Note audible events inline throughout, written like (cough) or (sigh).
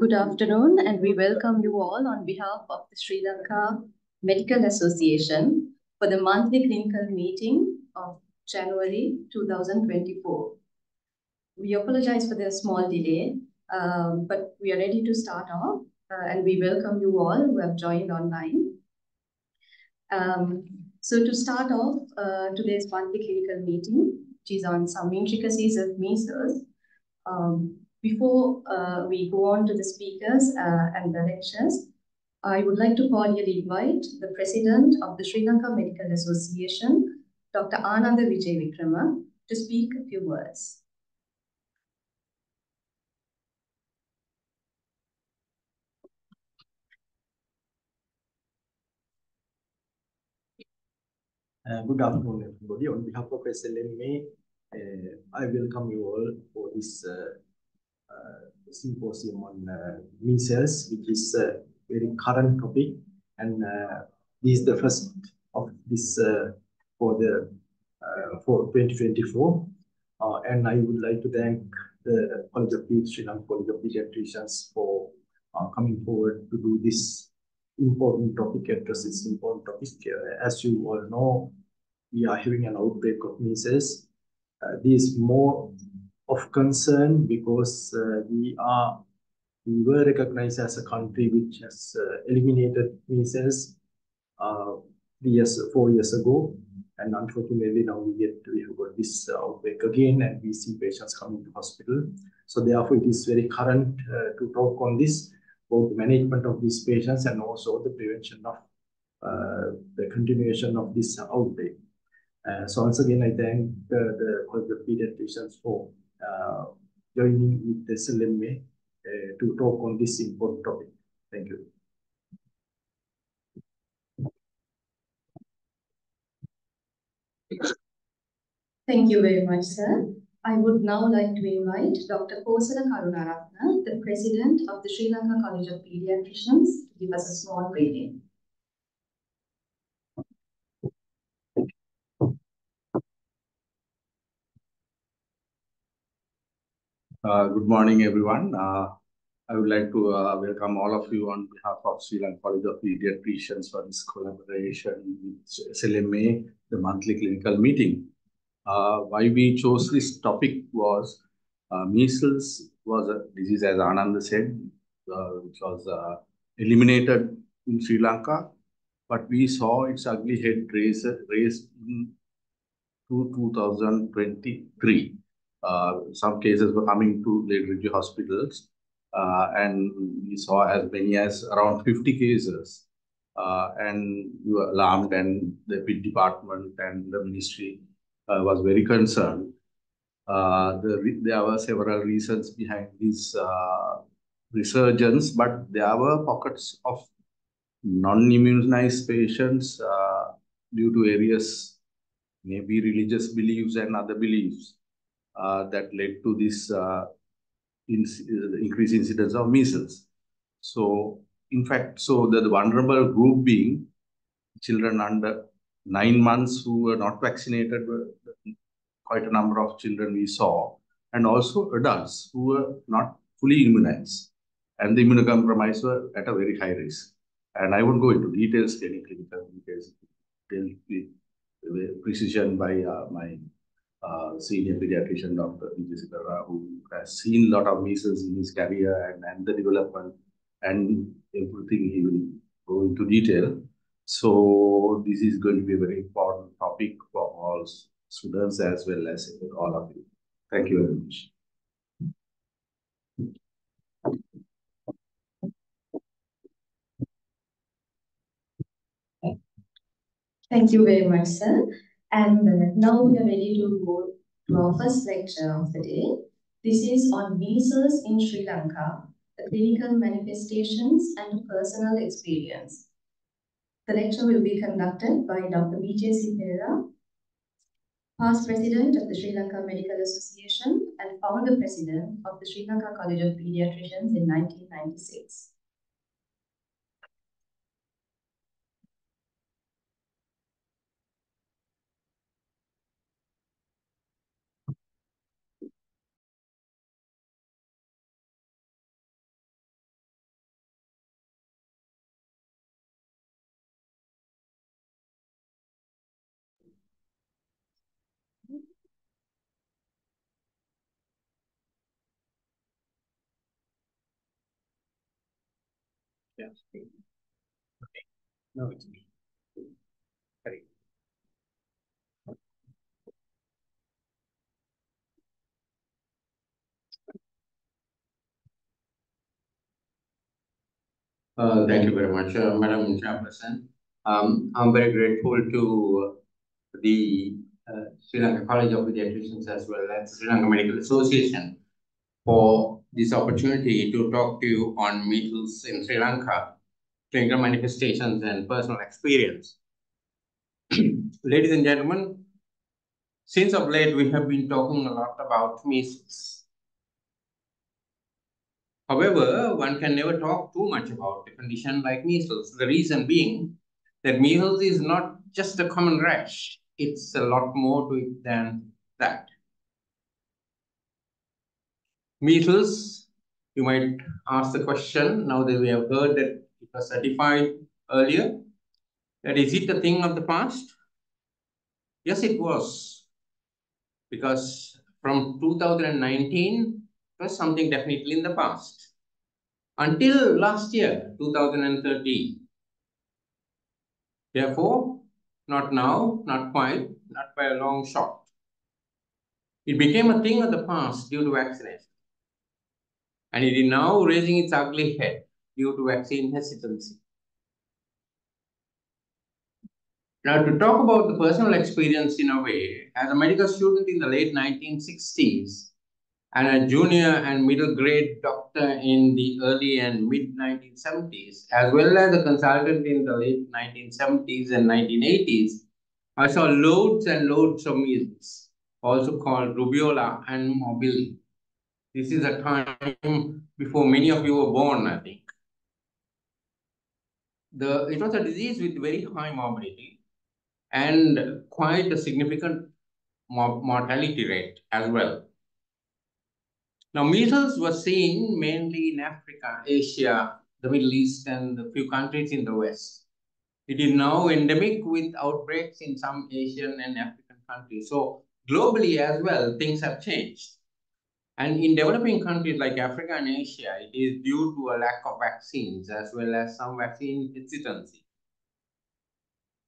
Good afternoon, and we welcome you all on behalf of the Sri Lanka Medical Association for the monthly clinical meeting of January 2024. We apologize for the small delay, um, but we are ready to start off, uh, and we welcome you all who have joined online. Um, so to start off, uh, today's monthly clinical meeting, which is on some intricacies of measles. Um, before uh, we go on to the speakers uh, and the lectures, I would like to cordially invite the President of the Sri Lanka Medical Association, Dr. Ananda Wijewikrama, to speak a few words. Uh, good afternoon, everybody. On behalf of SLMA, Uh, I welcome you all for this uh, uh, symposium on measles, which is a very current topic, and this is the first of this for the for 2024. and I would like to thank the College of Sri Lanka College of Paediatricians for coming forward to do this important topic, address this important topic. As you all know, we are having an outbreak of measles. Uh, this is more of concern because uh, we are we were recognized as a country which has uh, eliminated measles four years ago, and unfortunately, now we have got this outbreak again, and we see patients coming to hospital. So therefore, it is very current to talk on this, both the management of these patients and also the prevention of uh, the continuation of this outbreak. Uh, so once again, I thank the of Paediatricians for uh, joining with the SLMA uh, to talk on this important topic. Thank you. Thank you very much, sir. I would now like to invite Dr. Kosala Karunaratne, the President of the Sri Lanka College of Paediatricians, to give us a small briefing. Good morning, everyone. Uh, I would like to uh, welcome all of you on behalf of Sri Lanka College of Paediatricians for this collaboration with SLMA, the monthly clinical meeting. Why we chose this topic was, measles was a disease, as Ananda said, which was eliminated in Sri Lanka, but we saw its ugly head raised in 2023. Uh, some cases were coming to Lady hospitals, uh, and we saw as many as around 50 cases. Uh, and we were alarmed, and the PID department and the ministry was very concerned. There were several reasons behind this resurgence, but there were pockets of non-immunized patients due to various, maybe religious beliefs and other beliefs Uh, that led to this uh, uh, increased incidence of measles. So in fact, so the vulnerable group being children under nine months who were not vaccinated, quite a number of children we saw, and also adults who were not fully immunized, and the immunocompromised were at a very high risk. And I won't go into details, any clinical details, with precision by my Uh, senior pediatrician, Dr. B.J.C. who has seen a lot of measles in his career and the development and everything, he will go into detail. So this is going to be a very important topic for all students as well as all of you. Thank you very much. Thank you very much, sir. And now we are ready to go to our first lecture of the day. This is on measles in Sri Lanka, the clinical manifestations and personal experience. The lecture will be conducted by Dr. B.J.C. Perera, past President of the Sri Lanka Medical Association and founder President of the Sri Lanka College of Paediatricians in 1996. Yeah. Okay. No, it's me. Uh, thank you very much, uh, Madam Chairperson. Um, I'm very grateful to the uh, Sri Lanka College of Pediatricians as well as Sri Lanka Medical Association for this opportunity to talk to you on measles in Sri Lanka, clinical manifestations and personal experience. (clears throat) Ladies and gentlemen, since of late we have been talking a lot about measles. However, one can never talk too much about a condition like measles. The reason being that measles is not just a common rash. It's a lot more to it than that. Measles, you might ask the question, now that we have heard that it was certified earlier, that is it a thing of the past? Yes, it was. Because from 2019, it was something definitely in the past. Until last year, 2013. Therefore, not now, not quite, not by a long shot. It became a thing of the past due to vaccination. And it is now raising its ugly head due to vaccine hesitancy. Now, to talk about the personal experience in a way, as a medical student in the late 1960s and a junior and middle grade doctor in the early and mid 1970s, as well as a consultant in the late 1970s and 1980s, I saw loads and loads of measles, also called rubeola and morbilli. This is a time before many of you were born, I think. The, it was a disease with very high morbidity and quite a significant mortality rate as well. Now, measles was seen mainly in Africa, Asia, the Middle East, and a few countries in the West. It is now endemic with outbreaks in some Asian and African countries. So globally as well, things have changed. And in developing countries like Africa and Asia, it is due to a lack of vaccines as well as some vaccine hesitancy.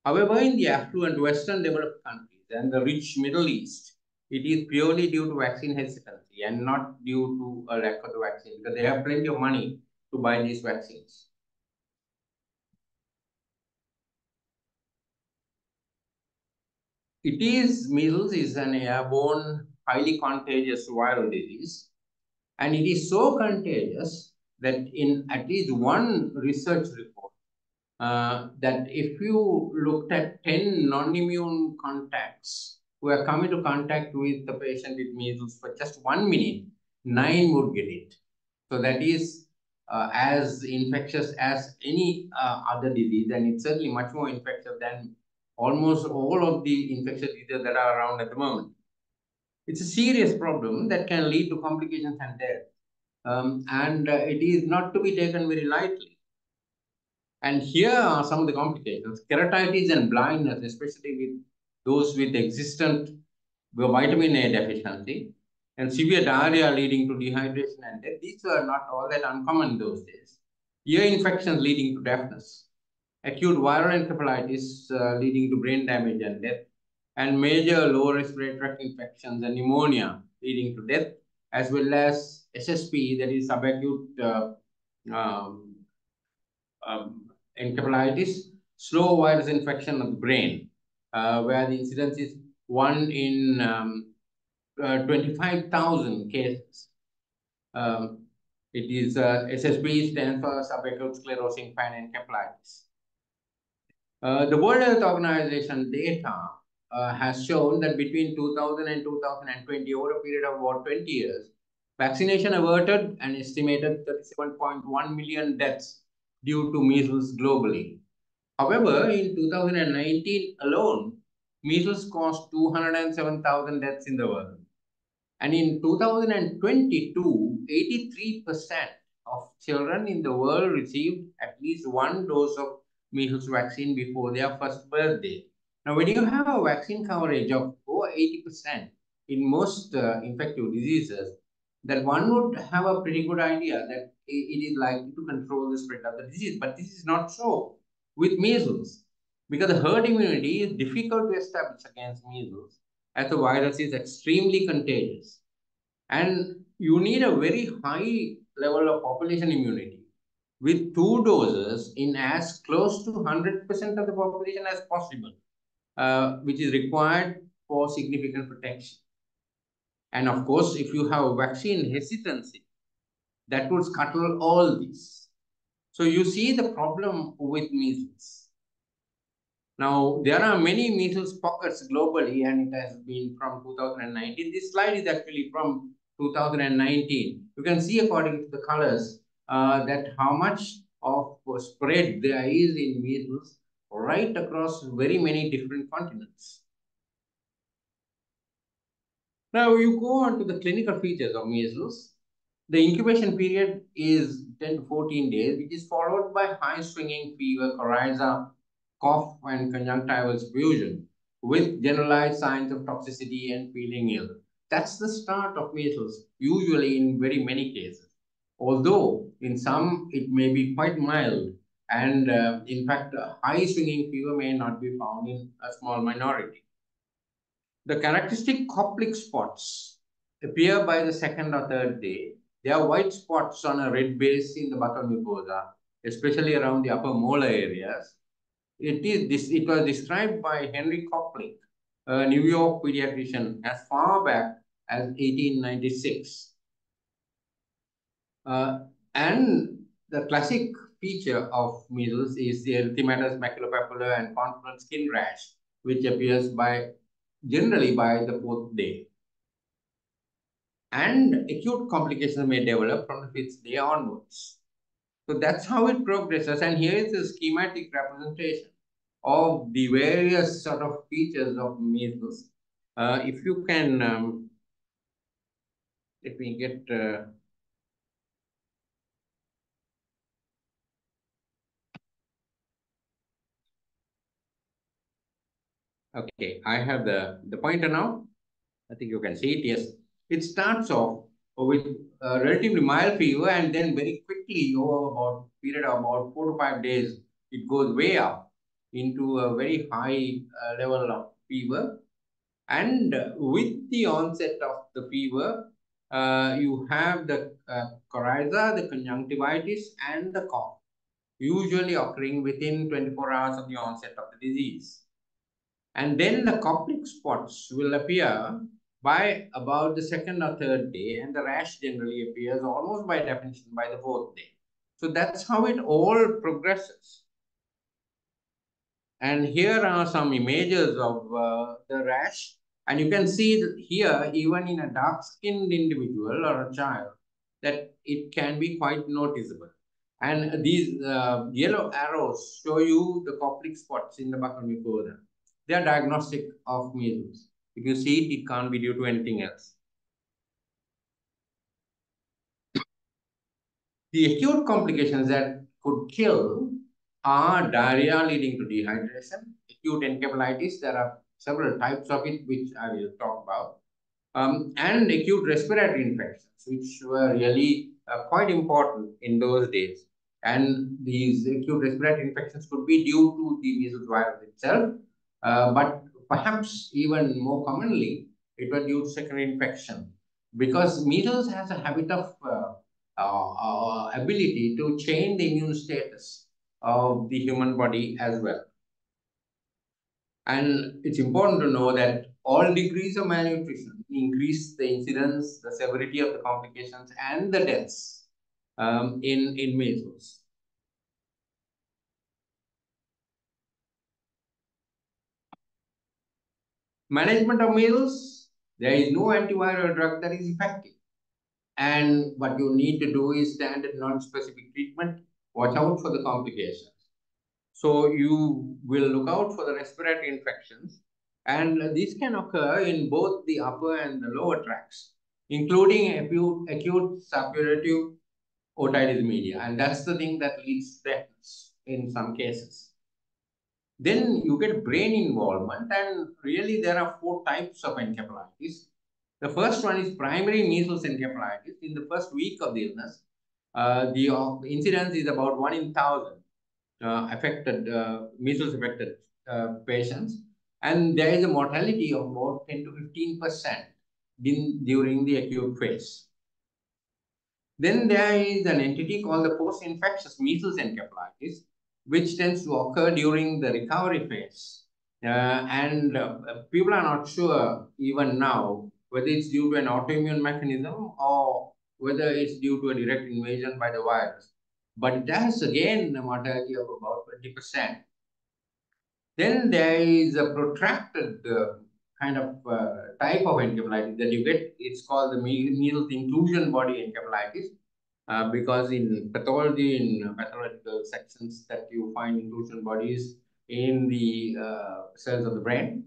However, in the affluent Western developed countries and the rich Middle East, it is purely due to vaccine hesitancy and not due to a lack of the vaccine because they have plenty of money to buy these vaccines. It is, measles is an airborne, highly contagious viral disease. And it is so contagious that in at least one research report, uh, that if you looked at 10 non-immune contacts who are coming to contact with the patient with measles for just one minute, nine would get it. So that is uh, as infectious as any uh, other disease, and it's certainly much more infectious than almost all of the infectious diseases that are around at the moment. It's a serious problem that can lead to complications and death. Um, and uh, it is not to be taken very lightly. And here are some of the complications. Keratitis and blindness, especially with those with existent vitamin A deficiency, and severe diarrhea leading to dehydration and death. These were not all that uncommon those days. Ear infections leading to deafness acute viral encephalitis uh, leading to brain damage and death, and major lower respiratory tract infections and pneumonia leading to death, as well as SSP, that is subacute uh, um, um, encephalitis, slow virus infection of the brain, uh, where the incidence is 1 in um, uh, 25,000 cases. Um, it is uh, SSP stands for subacute sclerosing encephalitis. Uh, the World Health Organization data uh, has shown that between 2000 and 2020, over a period of about 20 years, vaccination averted an estimated 37.1 million deaths due to measles globally. However, in 2019 alone, measles caused 207,000 deaths in the world. And in 2022, 83% of children in the world received at least one dose of measles vaccine before their first birthday. Now, when you have a vaccine coverage of over 80% in most uh, infective diseases, that one would have a pretty good idea that it is likely to control the spread of the disease. But this is not so with measles because the herd immunity is difficult to establish against measles as the virus is extremely contagious. And you need a very high level of population immunity with two doses in as close to 100% of the population as possible, uh, which is required for significant protection. And of course, if you have vaccine hesitancy, that would scuttle all this. So you see the problem with measles. Now, there are many measles pockets globally, and it has been from 2019. This slide is actually from 2019. You can see according to the colors uh, that how much of spread there is in measles right across very many different continents. Now you go on to the clinical features of measles. The incubation period is 10 to 14 days, which is followed by high swinging fever, coryza, cough, and conjunctival effusion with generalized signs of toxicity and feeling ill. That's the start of measles, usually in very many cases. Although in some it may be quite mild, and uh, in fact, high swinging fever may not be found in a small minority. The characteristic Koplik spots appear by the second or third day. They are white spots on a red base in the buccal mucosa, especially around the upper molar areas. It is this. It was described by Henry Koplik, a New York pediatrician, as far back as 1896. Uh, and the classic feature of measles is the erythematous maculopapular and confluent skin rash, which appears by generally by the fourth day. And acute complications may develop from the fifth day onwards. So that's how it progresses. And here is a schematic representation of the various sort of features of measles. Uh, if you can, um, let me get uh, Okay, I have the, the pointer now. I think you can see it, yes. It starts off with a relatively mild fever and then very quickly over about period of about four to five days, it goes way up into a very high uh, level of fever. And with the onset of the fever, uh, you have the uh, coryza, the conjunctivitis, and the cough, usually occurring within 24 hours of the onset of the disease. And then the Koplik spots will appear by about the second or third day, and the rash generally appears almost by definition by the fourth day. So that's how it all progresses. And here are some images of uh, the rash. And you can see here, even in a dark-skinned individual or a child, that it can be quite noticeable. And these uh, yellow arrows show you the Koplik spots in the buccal mucosa. They are diagnostic of measles. If you see it, it can't be due to anything else. (coughs) The acute complications that could kill are diarrhea leading to dehydration, acute encephalitis, there are several types of it, which I will talk about, um, and acute respiratory infections, which were really uh, quite important in those days. And these acute respiratory infections could be due to the measles virus itself, but perhaps even more commonly, it was due to secondary infection because measles has a habit of uh, uh, uh, ability to change the immune status of the human body as well. And it's important to know that all degrees of malnutrition increase the incidence, the severity of the complications, and the deaths um, in, in measles. Management of measles, there is no antiviral drug that is effective. And what you need to do is standard non-specific treatment. Watch out for the complications. So you will look out for the respiratory infections. And these can occur in both the upper and the lower tracts, including acute, acute suppurative otitis media. And that's the thing that leads to deaths in some cases. Then you get brain involvement and really there are four types of encephalitis. The first one is primary measles encephalitis. In the first week of the illness, Uh, the uh, incidence is about one in thousand uh, affected uh, measles affected uh, patients, and there is a mortality of about ten to fifteen percent during the acute phase. Then there is an entity called the post-infectious measles encephalitis, which tends to occur during the recovery phase. Uh, and uh, people are not sure even now whether it's due to an autoimmune mechanism or whether it's due to a direct invasion by the virus. But it has again a mortality of about 20%. Then there is a protracted uh, kind of uh, type of encephalitis that you get. It's called the measles inclusion body encephalitis. Uh, because in pathology, in pathological sections that you find inclusion bodies in the uh, cells of the brain.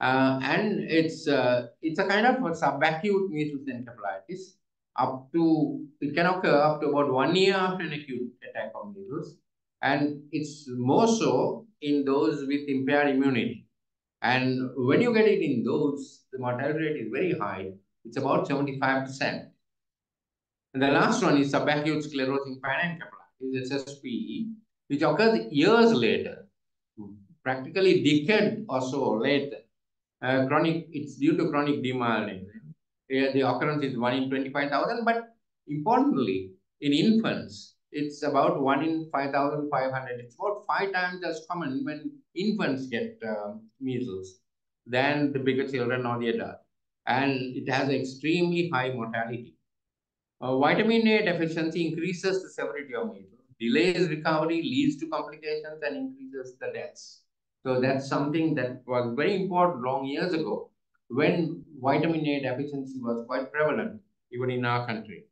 Uh, and it's uh, it's a kind of a subacute measles encephalitis up to, it can occur up to about one year after an acute attack of measles. And it's more so in those with impaired immunity. And when you get it in those, the mortality rate is very high. It's about 75%. And the last one is subacute sclerosing panencephalitis, SSPE, which occurs years later, practically decade or so later. Uh, chronic, it's due to chronic demyelination the occurrence is 1 in 25,000, but importantly, in infants, it's about 1 in 5,500. It's about five times as common when infants get uh, measles than the bigger children or the adult. And it has extremely high mortality. Uh, vitamin A deficiency increases the severity of measles, delays recovery, leads to complications, and increases the deaths. So that's something that was very important long years ago when vitamin A deficiency was quite prevalent even in our country.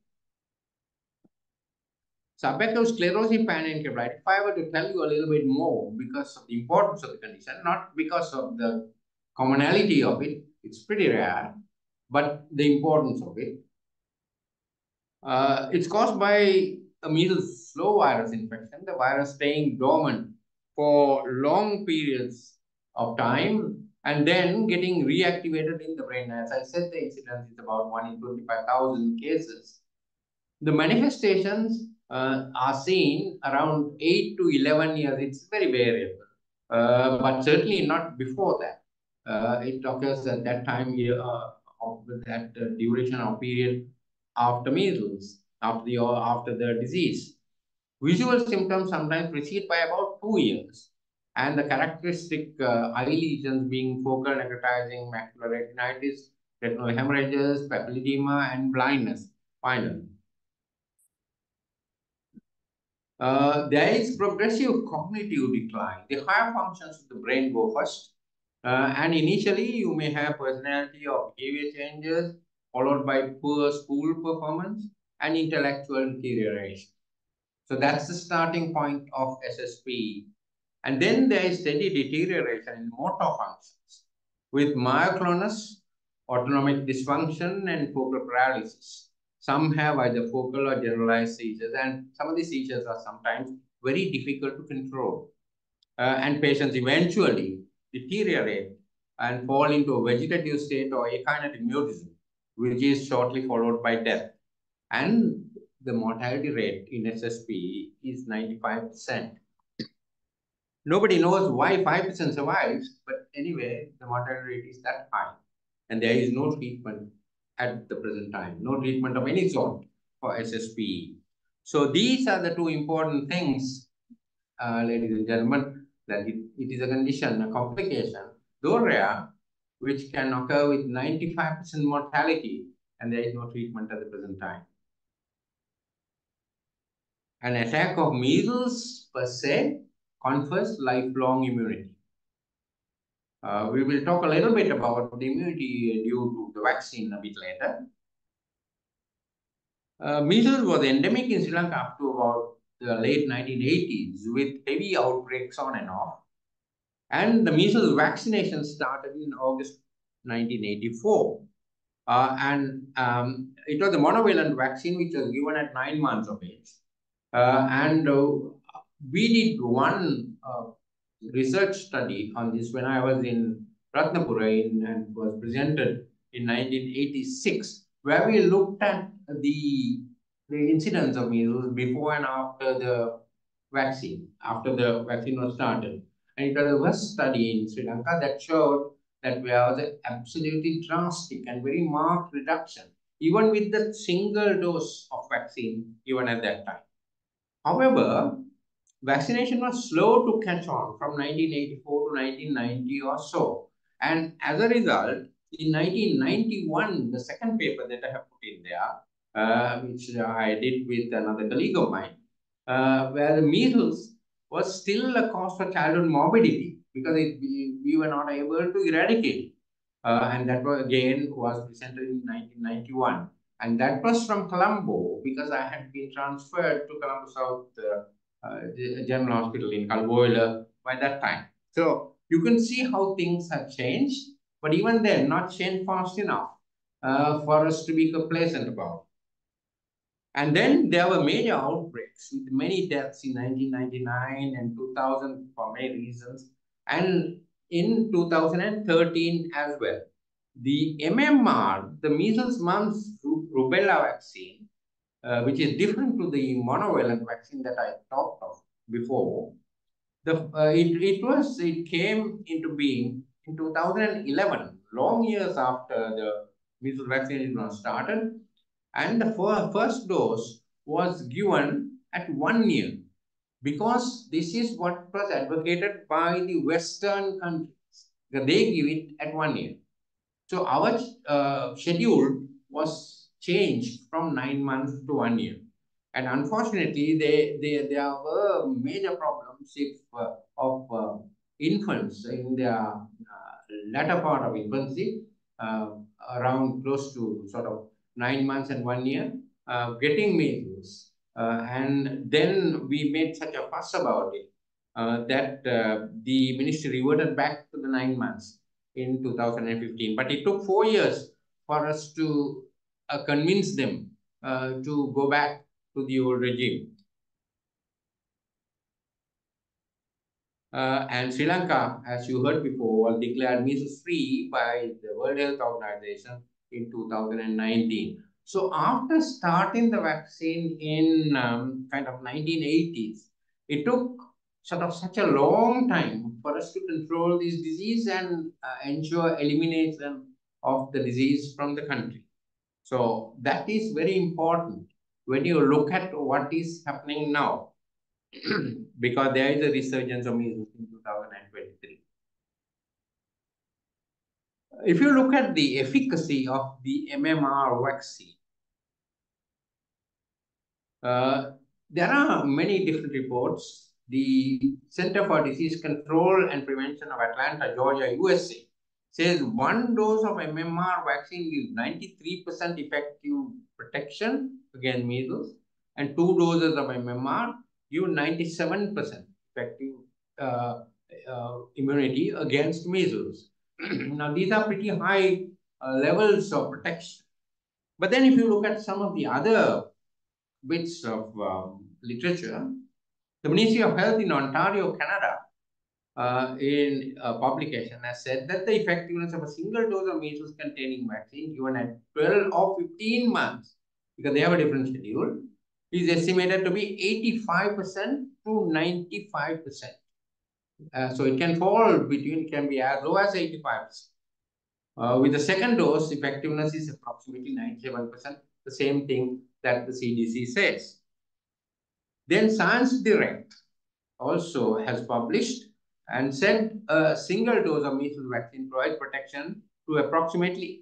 Subacute sclerosing panencephalitis, if I were to tell you a little bit more because of the importance of the condition, not because of the commonality of it, it's pretty rare, but the importance of it. Uh, it's caused by a measles slow virus infection, the virus staying dormant for long periods of time and then getting reactivated in the brain. As I said, the incidence is about 1 in 25,000 cases. The manifestations uh, are seen around 8 to 11 years. It's very variable, uh, but certainly not before that. Uh, it occurs at that time uh, of that uh, duration or period after measles, after the, after the disease. Visual symptoms sometimes precede by about two years and the characteristic uh, eye lesions being focal necrotizing macular retinitis, retinal hemorrhages, papilledema, and blindness, finally. Uh, there is progressive cognitive decline. The higher functions of the brain go first. Uh, and initially, you may have personality or behavior changes, followed by poor school performance and intellectual deterioration. So that's the starting point of SSP and then there is steady deterioration in motor functions with myoclonus, autonomic dysfunction, and focal paralysis. Some have either focal or generalized seizures, and some of these seizures are sometimes very difficult to control. Uh, and patients eventually deteriorate and fall into a vegetative state or akinetic mutism, which is shortly followed by death. And the mortality rate in SSP is 95%. Nobody knows why 5% survives, but anyway, the mortality rate is that high. And there is no treatment at the present time, no treatment of any sort for SSP. So these are the two important things, uh, ladies and gentlemen, that it, it is a condition, a complication, though rare, which can occur with 95% mortality, and there is no treatment at the present time. An attack of measles per se confers lifelong immunity. Uh, we will talk a little bit about the immunity due to the vaccine a bit later. Uh, measles was endemic in Sri Lanka up to about the late 1980s with heavy outbreaks on and off. And the measles vaccination started in August 1984. Uh, and um, it was a monovalent vaccine which was given at nine months of age. Uh, and uh, we did one uh, research study on this when I was in Ratnapura in, and was presented in 1986, where we looked at the the incidence of measles before and after the vaccine, after the vaccine was started. And it was the first study in Sri Lanka that showed that there was an absolutely drastic and very marked reduction, even with the single dose of vaccine even at that time. However, vaccination was slow to catch on from 1984 to 1990 or so. And as a result, in 1991, the second paper that I have put in there, uh, which I did with another colleague of mine, uh, where the measles was still a cause for childhood morbidity because it, we, we were not able to eradicate. Uh, and that was, again was presented in 1991. And that was from Colombo because I had been transferred to Colombo South uh, uh, General Hospital in Kalubowila by that time. So you can see how things have changed, but even then, not changed fast enough uh, for us to be complacent about. And then there were major outbreaks with many deaths in 1999 and 2000 for many reasons, and in 2013 as well. The MMR, the measles, mumps, rubella vaccine, uh, which is different to the monovalent vaccine that I talked of before, the uh, it, it was it came into being in 2011, long years after the measles vaccine was started, and the first dose was given at one year because this is what was advocated by the Western countries. They give it at one year. So our uh, schedule was changed from nine months to one year. And unfortunately, they, they, there were major problems if, uh, of uh, infants in their uh, latter part of infancy, uh, around close to sort of nine months and one year, uh, getting measles. Uh, and then we made such a fuss about it that the ministry reverted back to the nine months in 2015. But it took four years for us to convince them to go back to the old regime. Uh, and Sri Lanka, as you heard before, was declared measles-free by the World Health Organization in 2019. So after starting the vaccine in um, kind of 1980s, it took sort of such a long time for us to control this disease and uh, ensure elimination of the disease from the country. So that is very important when you look at what is happening now, (clears throat) because there is a resurgence of measles in 2023. If you look at the efficacy of the MMR vaccine, uh, there are many different reports. The Center for Disease Control and Prevention of Atlanta, Georgia, USA, says one dose of MMR vaccine gives 93% effective protection against measles, and two doses of MMR give 97% effective uh, uh, immunity against measles. Now, these are pretty high uh, levels of protection. But then if you look at some of the other bits of um, literature, the Ministry of Health in Ontario, Canada, uh, in a publication has said that the effectiveness of a single dose of measles containing vaccine given at 12 or 15 months, because they have a different schedule, is estimated to be 85% to 95%. Uh, so it can fall between, can be as low as 85%. Uh, with the second dose, effectiveness is approximately 97%, the same thing that the CDC says. Then Science Direct also has published and said a single dose of measles vaccine provides protection to approximately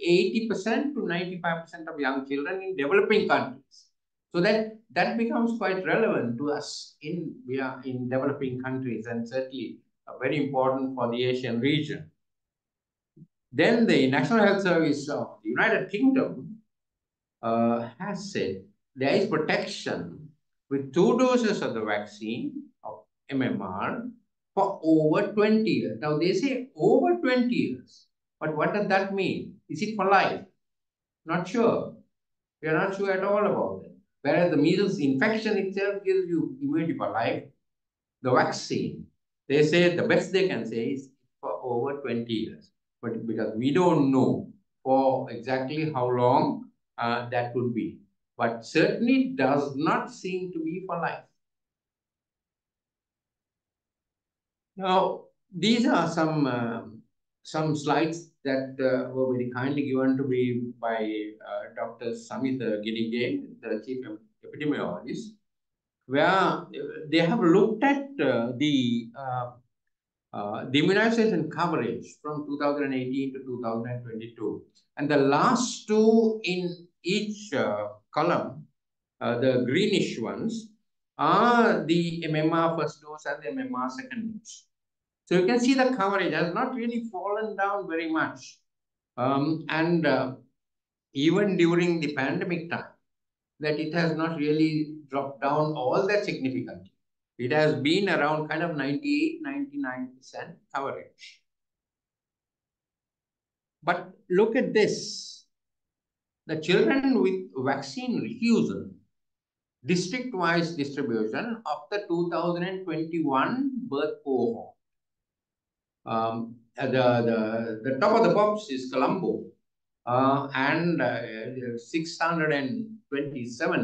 80% to 95% of young children in developing countries. So that, that becomes quite relevant to us in, we are in developing countries and certainly very important for the Asian region. Then the National Health Service of the United Kingdom uh, has said there is protection with two doses of the vaccine of MMR for over 20 years. Now they say over 20 years, but what does that mean? Is it for life? Not sure. We are not sure at all about it. Whereas the measles infection itself gives you immunity for life. The vaccine, they say the best they can say is for over 20 years. But because we don't know for exactly how long uh, that would be. but certainly does not seem to be for life. Now, these are some uh, some slides that uh, were very kindly given to me by uh, Dr. Samitha Ginige, the chief epidemiologist, where they have looked at uh, the uh, uh, the immunization coverage from 2018 to 2022. And the last two in each uh, column, uh, the greenish ones, are the MMR first dose and the MMR second dose. So you can see the coverage has not really fallen down very much. Um, and uh, even during the pandemic time, that it has not really dropped down all that significantly. It has been around kind of 98, 99% coverage. But look at this. The children with vaccine refusal, district-wise distribution of the 2021 birth cohort. Um, the, the, the top of the pops is Colombo uh, and uh, 627 uh,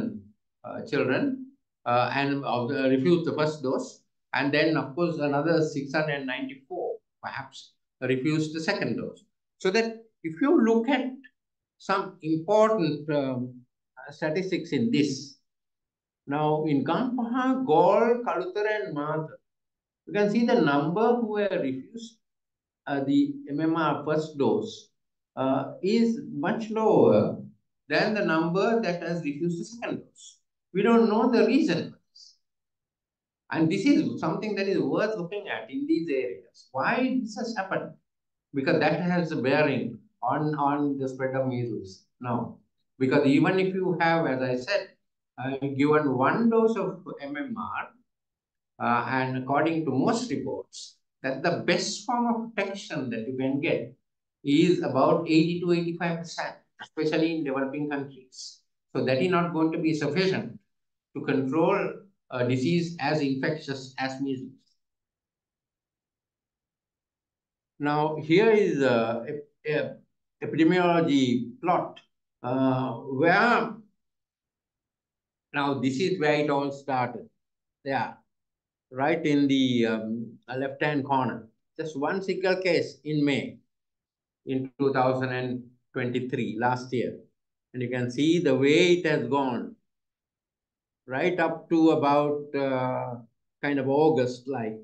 children uh, and the, refused the first dose. And then, of course, another 694 perhaps refused the second dose. So that if you look at some important um, statistics in this, now in Gampaha, Galle, Kalutara and Matara, you can see the number who were refused uh, the MMR first dose uh, is much lower than the number that has refused the second dose. We don't know the reason for this. And this is something that is worth looking at in these areas. Why this has happened? Because that has a bearing on, on the spread of measles now. Because even if you have, as I said, uh, given one dose of MMR, uh, and according to most reports, that the best form of protection that you can get is about 80 to 85%, especially in developing countries. So that is not going to be sufficient to control a disease as infectious as measles. Now, here is a, a epidemiology plot uh, where now this is where it all started. Yeah, right in the um, left-hand corner. Just one single case in May in 2023, last year. And you can see the way it has gone right up to about uh, kind of August, like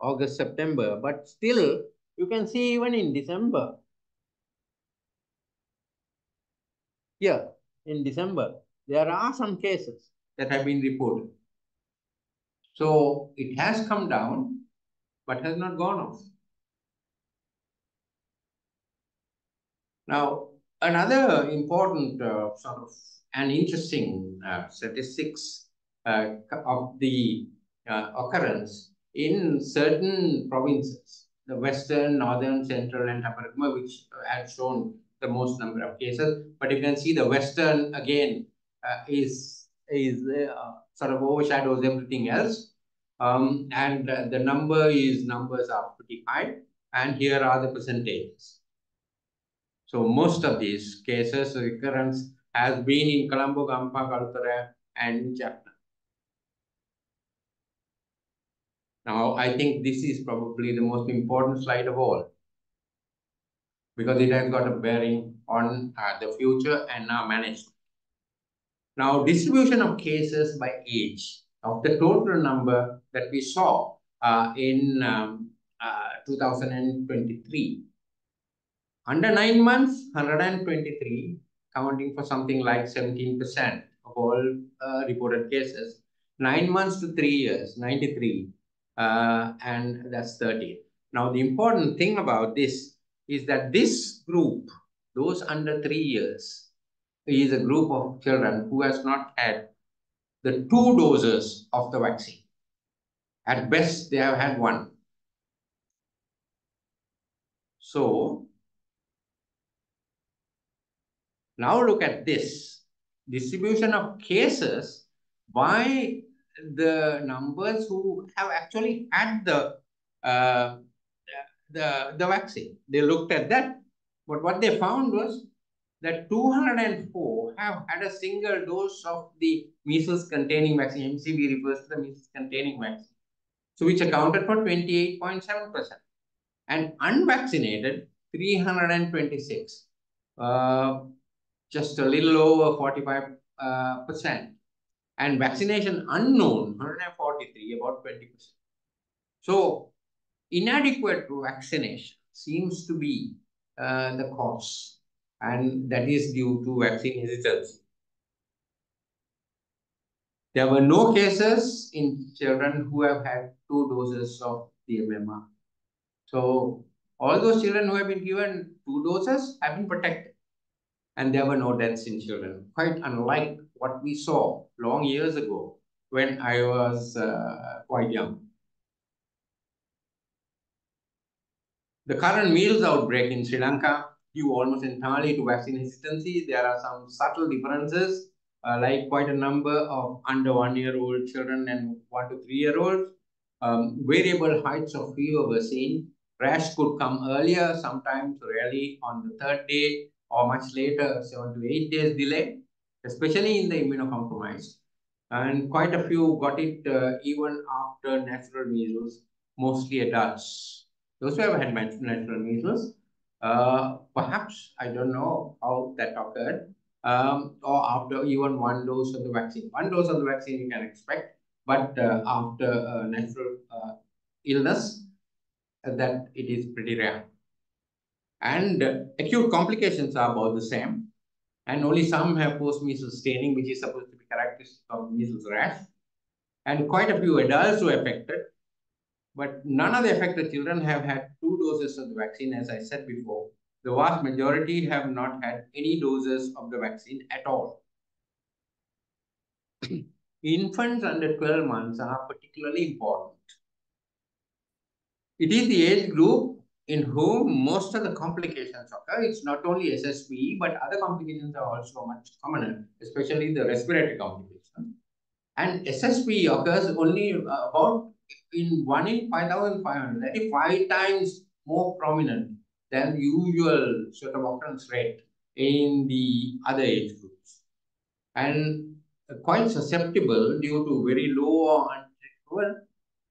August, September. But still, you can see even in December. Here, in December, there are some cases that have been reported. So it has come down, but has not gone off. Now, another important uh, sort of an interesting uh, statistics uh, of the uh, occurrence in certain provinces, the western, northern, central, and Uva which had shown the most number of cases. But you can see the western again uh, is is uh, sort of overshadows everything else. Um, and uh, the number is numbers are pretty high. And here are the percentages. So most of these cases recurrence has been in Colombo, Gampaha, Kalutara, and Jaffna. Now, I think this is probably the most important slide of all because it has got a bearing on uh, the future and our management. Now, distribution of cases by age of the total number that we saw uh, in um, uh, 2023. Under nine months, 123, counting for something like 17% of all uh, reported cases. Nine months to three years, 93, uh, and that's 30. Now, the important thing about this is that this group, those under three years, is a group of children who has not had the two doses of the vaccine. At best, they have had one. So, now look at this distribution of cases by the numbers who have actually had the uh, the the vaccine. They looked at that, but what they found was that 204 have had a single dose of the measles containing vaccine. MCV refers to the measles containing vaccine. So which accounted for 28.7%. And unvaccinated, 326. Uh, just a little over 45 uh, percent. And vaccination unknown, 143, about 20%. So inadequate vaccination seems to be uh, the cause, and that is due to vaccine hesitancy. There were no cases in children who have had two doses of the MMR. So all those children who have been given two doses have been protected. And there were no deaths in children, quite unlike what we saw long years ago when I was uh, quite young. The current measles outbreak in Sri Lanka due almost entirely to vaccine hesitancy. There are some subtle differences, uh, like quite a number of under one-year-old children and one to three-year-olds. Um, variable heights of fever were seen. Rash could come earlier, sometimes rarely on the third day or much later, seven to eight days delay, especially in the immunocompromised. And quite a few got it uh, even after natural measles, mostly adults. Those who have had natural measles, uh, perhaps, I don't know how that occurred, um, or after even one dose of the vaccine. One dose of the vaccine you can expect, but uh, after uh, natural uh, illness, that it is pretty rare. And acute complications are about the same. And only some have post-measles staining, which is supposed to be characteristic of measles rash. And quite a few adults were affected, but none of the affected children have had two doses of the vaccine, as I said before. The vast majority have not had any doses of the vaccine at all. (clears throat) Infants under 12 months are particularly important. It is the age group in whom most of the complications occur. It's not only SSP, but other complications are also much commoner, especially the respiratory complications. And SSP occurs only uh, about in 1 in 5,500, that is five times more prominent than usual sort of occurrence rate in the other age groups. And quite susceptible due to very low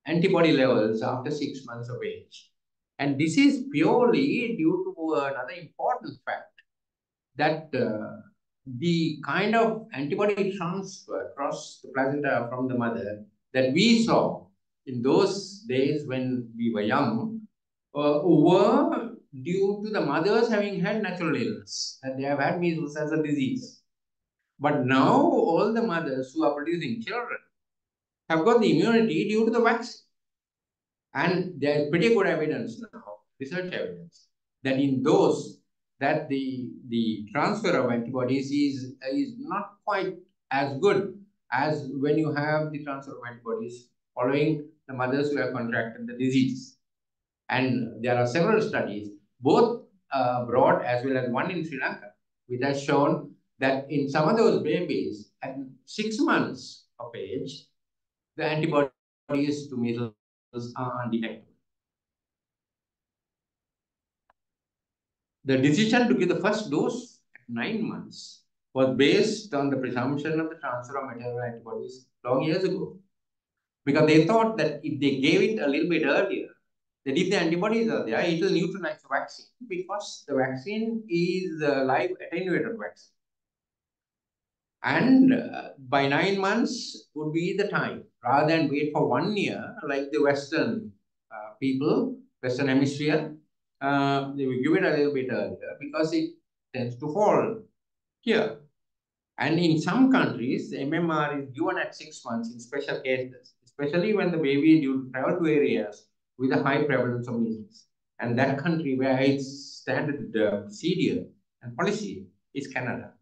antibody levels after six months of age. And this is purely due to another important fact that uh, the kind of antibody transfer across the placenta from the mother that we saw in those days when we were young uh, were due to the mothers having had natural illness and they have had measles as a disease. But now all the mothers who are producing children have got the immunity due to the vaccine. And there is pretty good evidence now, research evidence, that in those that the, the transfer of antibodies is, is not quite as good as when you have the transfer of antibodies following the mothers who have contracted the disease. And there are several studies, both uh, abroad as well as one in Sri Lanka, which has shown that in some of those babies at six months of age, the antibodies to measles are undetectable. The decision to give the first dose at nine months was based on the presumption of the transfer of maternal antibodies long years ago. Because they thought that if they gave it a little bit earlier, that if the antibodies are there, it will neutralize the vaccine because the vaccine is a live attenuated vaccine. And uh, by nine months would be the time, rather than wait for one year, like the Western uh, people, Western hemisphere, uh, they will give it a little bit earlier because it tends to fall here. And in some countries, MMR is given at six months in special cases, especially when the baby due to travel to areas with a high prevalence of measles. And that country where it's standard uh, procedure and policy is Canada.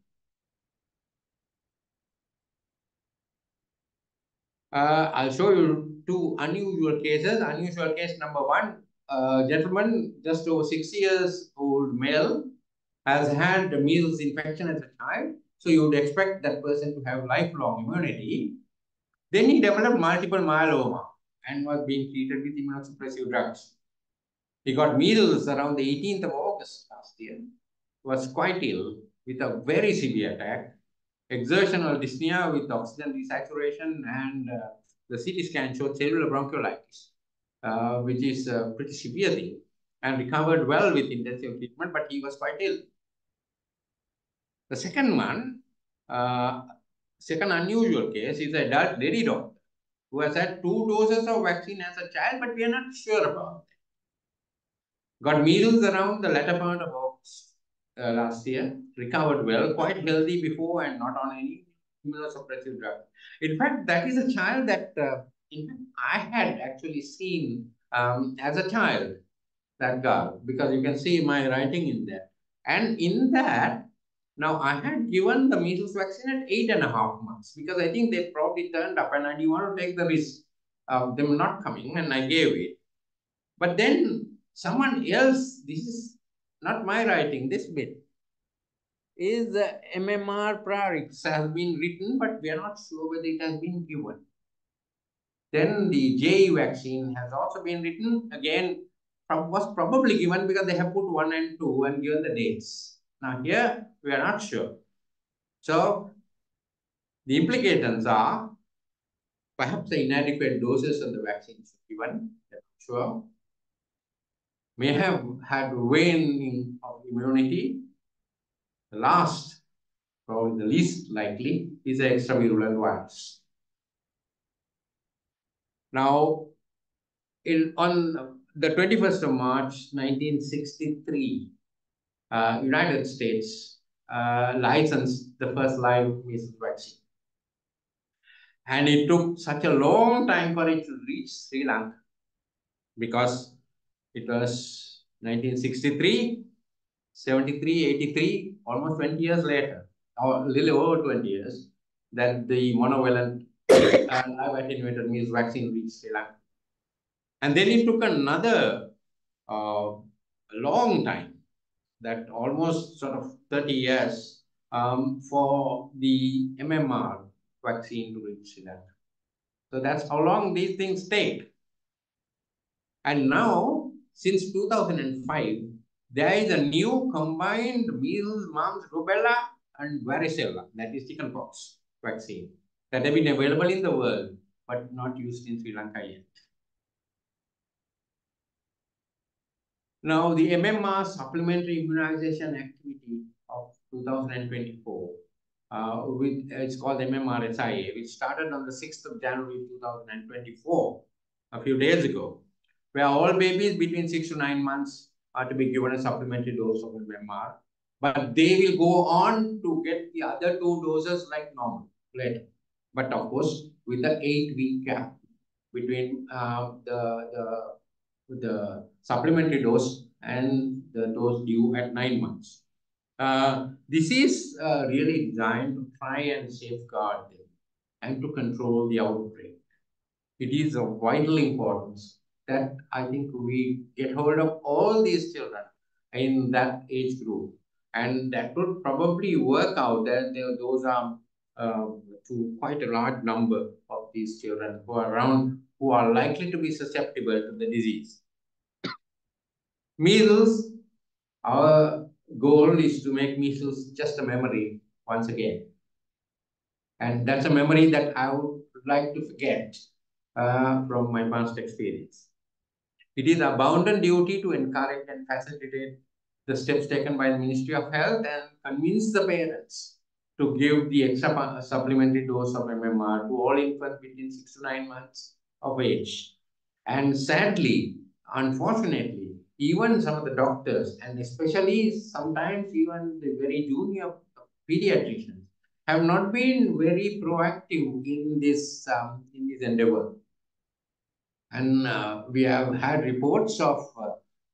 Uh, I'll show you two unusual cases. Unusual case number one, a gentleman just over six years old male has had the measles infection as a child. So you would expect that person to have lifelong immunity. Then he developed multiple myeloma and was being treated with immunosuppressive drugs. He got measles around the 18th of August last year, was quite ill, with a very severe attack, exertional dyspnea with oxygen desaturation, and uh, the CT scan showed cellular bronchiolitis, uh, which is a pretty severe thing, and recovered well with intensive treatment, but he was quite ill. The second one, uh, second unusual case is a adult lady doctor who has had two doses of vaccine as a child, but we are not sure about it. Got measles around the latter part of uh, last year, recovered well, quite healthy before and not on any immunosuppressive drug. In fact, that is a child that uh, I had actually seen um, as a child, that girl, because you can see my writing in there. And in that, now, I had given the measles vaccine at eight and a half months because I think they probably turned up and I didn't want to take the risk of them not coming and I gave it. But then someone else, this is not my writing, this bit, is the MMR Priorix has been written, but we are not sure whether it has been given. Then the JE vaccine has also been written, again, was probably given because they have put one and two and given the dates. Now here, we are not sure. So, the implications are perhaps the inadequate doses of the vaccines given, sure, may have had waning of immunity. The last, probably the least likely, is the extravirulent virus. Now, in, on the 21st of March, 1963, uh, United States uh, licensed the first live measles vaccine. And it took such a long time for it to reach Sri Lanka because it was 1963, 73, 83, almost 20 years later, or a little over 20 years, that the monovalent (coughs) uh, live attenuated measles vaccine reached Sri Lanka. And then it took another uh, long time that almost sort of 30 years um, for the MMR vaccine to reach that. So that's how long these things take. And now, since 2005, there is a new combined measles, mumps, rubella, and varicella, that is chickenpox vaccine, that have been available in the world, but not used in Sri Lanka yet. Now, the MMR supplementary immunization activity of 2024, uh, with, it's called MMR SIA, which started on the 6th of January 2024, a few days ago, where all babies between 6 to 9 months are to be given a supplementary dose of MMR, but they will go on to get the other two doses like normal later. But of course, with the eight-week gap between uh, the, the the supplementary dose and the dose due at nine months. Uh, this is uh, really designed to try and safeguard them and to control the outbreak. It is of vital importance that I think we get hold of all these children in that age group. And that would probably work out that those are uh, to quite a large number of these children who are around who are likely to be susceptible to the disease. Measles, our goal is to make measles just a memory once again. And that's a memory that I would like to forget uh, from my past experience. It is our bounden duty to encourage and facilitate the steps taken by the Ministry of Health and convince the parents to give the extra supplementary dose of MMR to all infants between 6 to 9 months of age. And sadly, unfortunately, even some of the doctors, and especially sometimes even the very junior pediatricians, have not been very proactive in this um, in this endeavor. And uh, we have had reports of uh,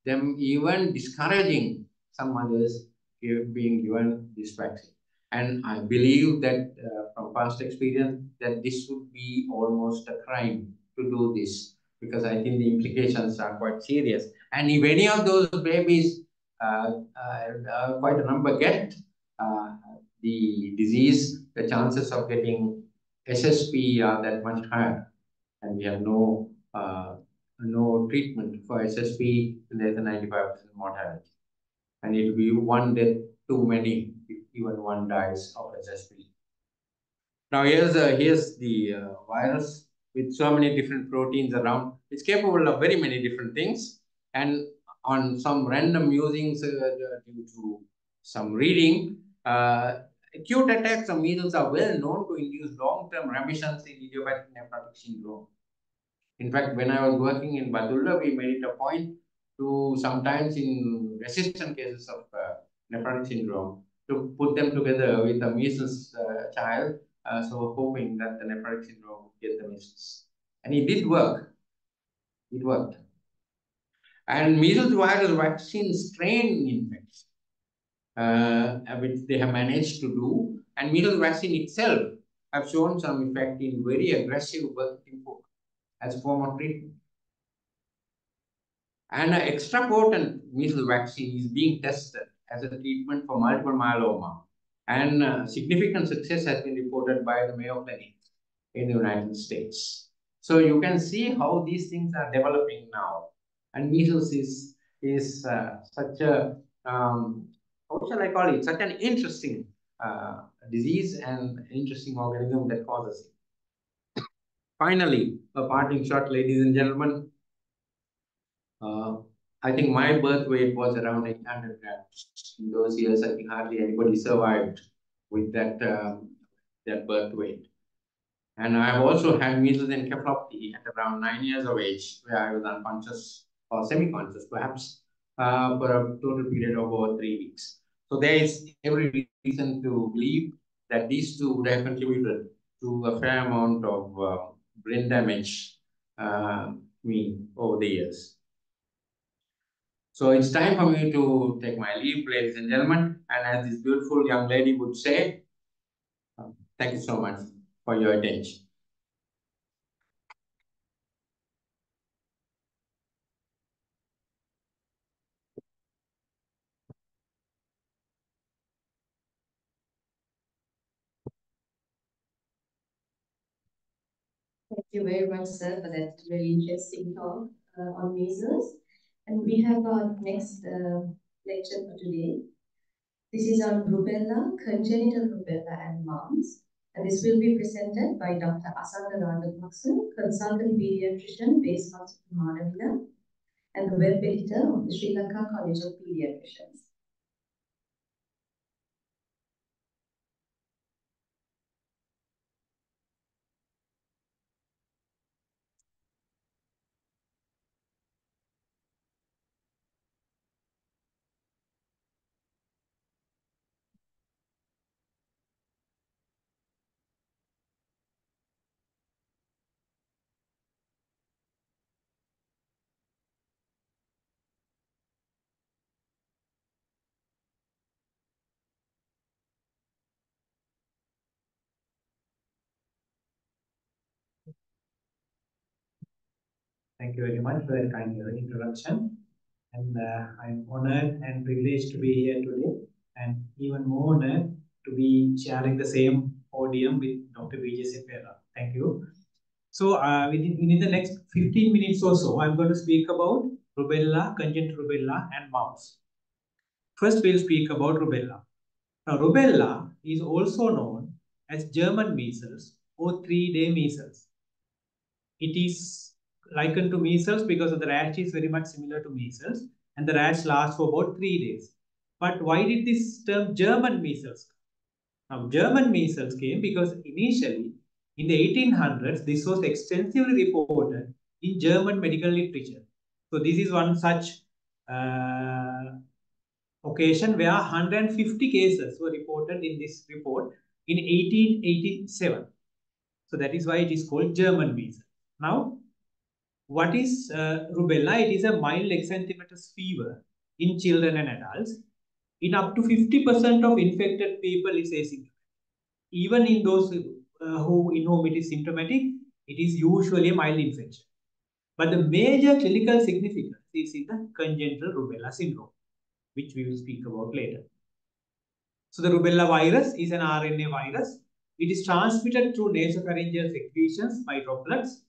them even discouraging some mothers being given this vaccine. And I believe that uh, from past experience that this would be almost a crime to do this because I think the implications are quite serious. And if any of those babies, uh, uh, uh quite a number get the disease, the chances of getting SSP are that much higher. And we have no uh, no treatment for SSP, there's a 95% mortality. And it will be one death too many if even one dies of SSP. Now here's, uh, here's the uh, virus with so many different proteins around. It's capable of very many different things. And on some random musings uh, due to some reading, uh, acute attacks of measles are well known to induce long-term remissions in idiopathic nephrotic syndrome. In fact, when I was working in Badulla, we made it a point to sometimes in resistant cases of uh, nephrotic syndrome to put them together with a measles uh, child, uh, so hoping that the nephrotic syndrome would get the measles. And it did work. It worked. And measles virus vaccine strain infection, uh, which they have managed to do, and measles vaccine itself have shown some effect in very aggressive birth info as a form of treatment. And an extra potent measles vaccine is being tested as a treatment for multiple myeloma. And uh, significant success has been reported by the Mayo Clinic in the United States. So you can see how these things are developing now. And measles is, is uh, such a, um, how shall I call it, such an interesting uh, disease and interesting organism that causes it. Finally, a parting shot, ladies and gentlemen. Uh, I think my birth weight was around 800 grams. In those years, I think hardly anybody survived with that, um, that birth weight. And I've also had measles and encephalopathy at around nine years of age, where I was unconscious or semi-conscious, perhaps, uh, for a total period of over three weeks. So there is every reason to believe that these two would have contributed to a fair amount of uh, brain damage uh, me over the years. So it's time for me to take my leave, ladies and gentlemen. And as this beautiful young lady would say, thank you so much for your attention. You very much, sir, for that very interesting talk uh, on measles. And we have our next uh, lecture for today. This is on rubella, congenital rubella and mumps. And this will be presented by Dr. Asanda Randapaksa, consultant pediatrician based out of Madavila, and the web editor of the Sri Lanka College of Pediatricians. Thank you very much for that kind introduction. And uh, I'm honored and privileged to be here today, and even more honored to be sharing the same podium with Dr. B.J.C. Perera. Thank you. So uh, within, within the next 15 minutes or so, I'm going to speak about rubella, congenital rubella, and mumps. First, we'll speak about rubella. Now, rubella is also known as German measles or three-day measles. It is likened to measles because of the rash is very much similar to measles and the rash lasts for about three days. But why did this term German measles come? Now, German measles came because initially in the 1800s, this was extensively reported in German medical literature. So this is one such uh, occasion where 150 cases were reported in this report in 1887. So that is why it is called German measles. Now, what is uh, rubella? It is a mild exanthematous fever in children and adults. In up to 50% of infected people, it's asymptomatic. Even in those uh, who in whom it is symptomatic, it is usually a mild infection. But the major clinical significance is in the congenital rubella syndrome, which we will speak about later. So the rubella virus is an RNA virus. It is transmitted through nasopharyngeal secretions by droplets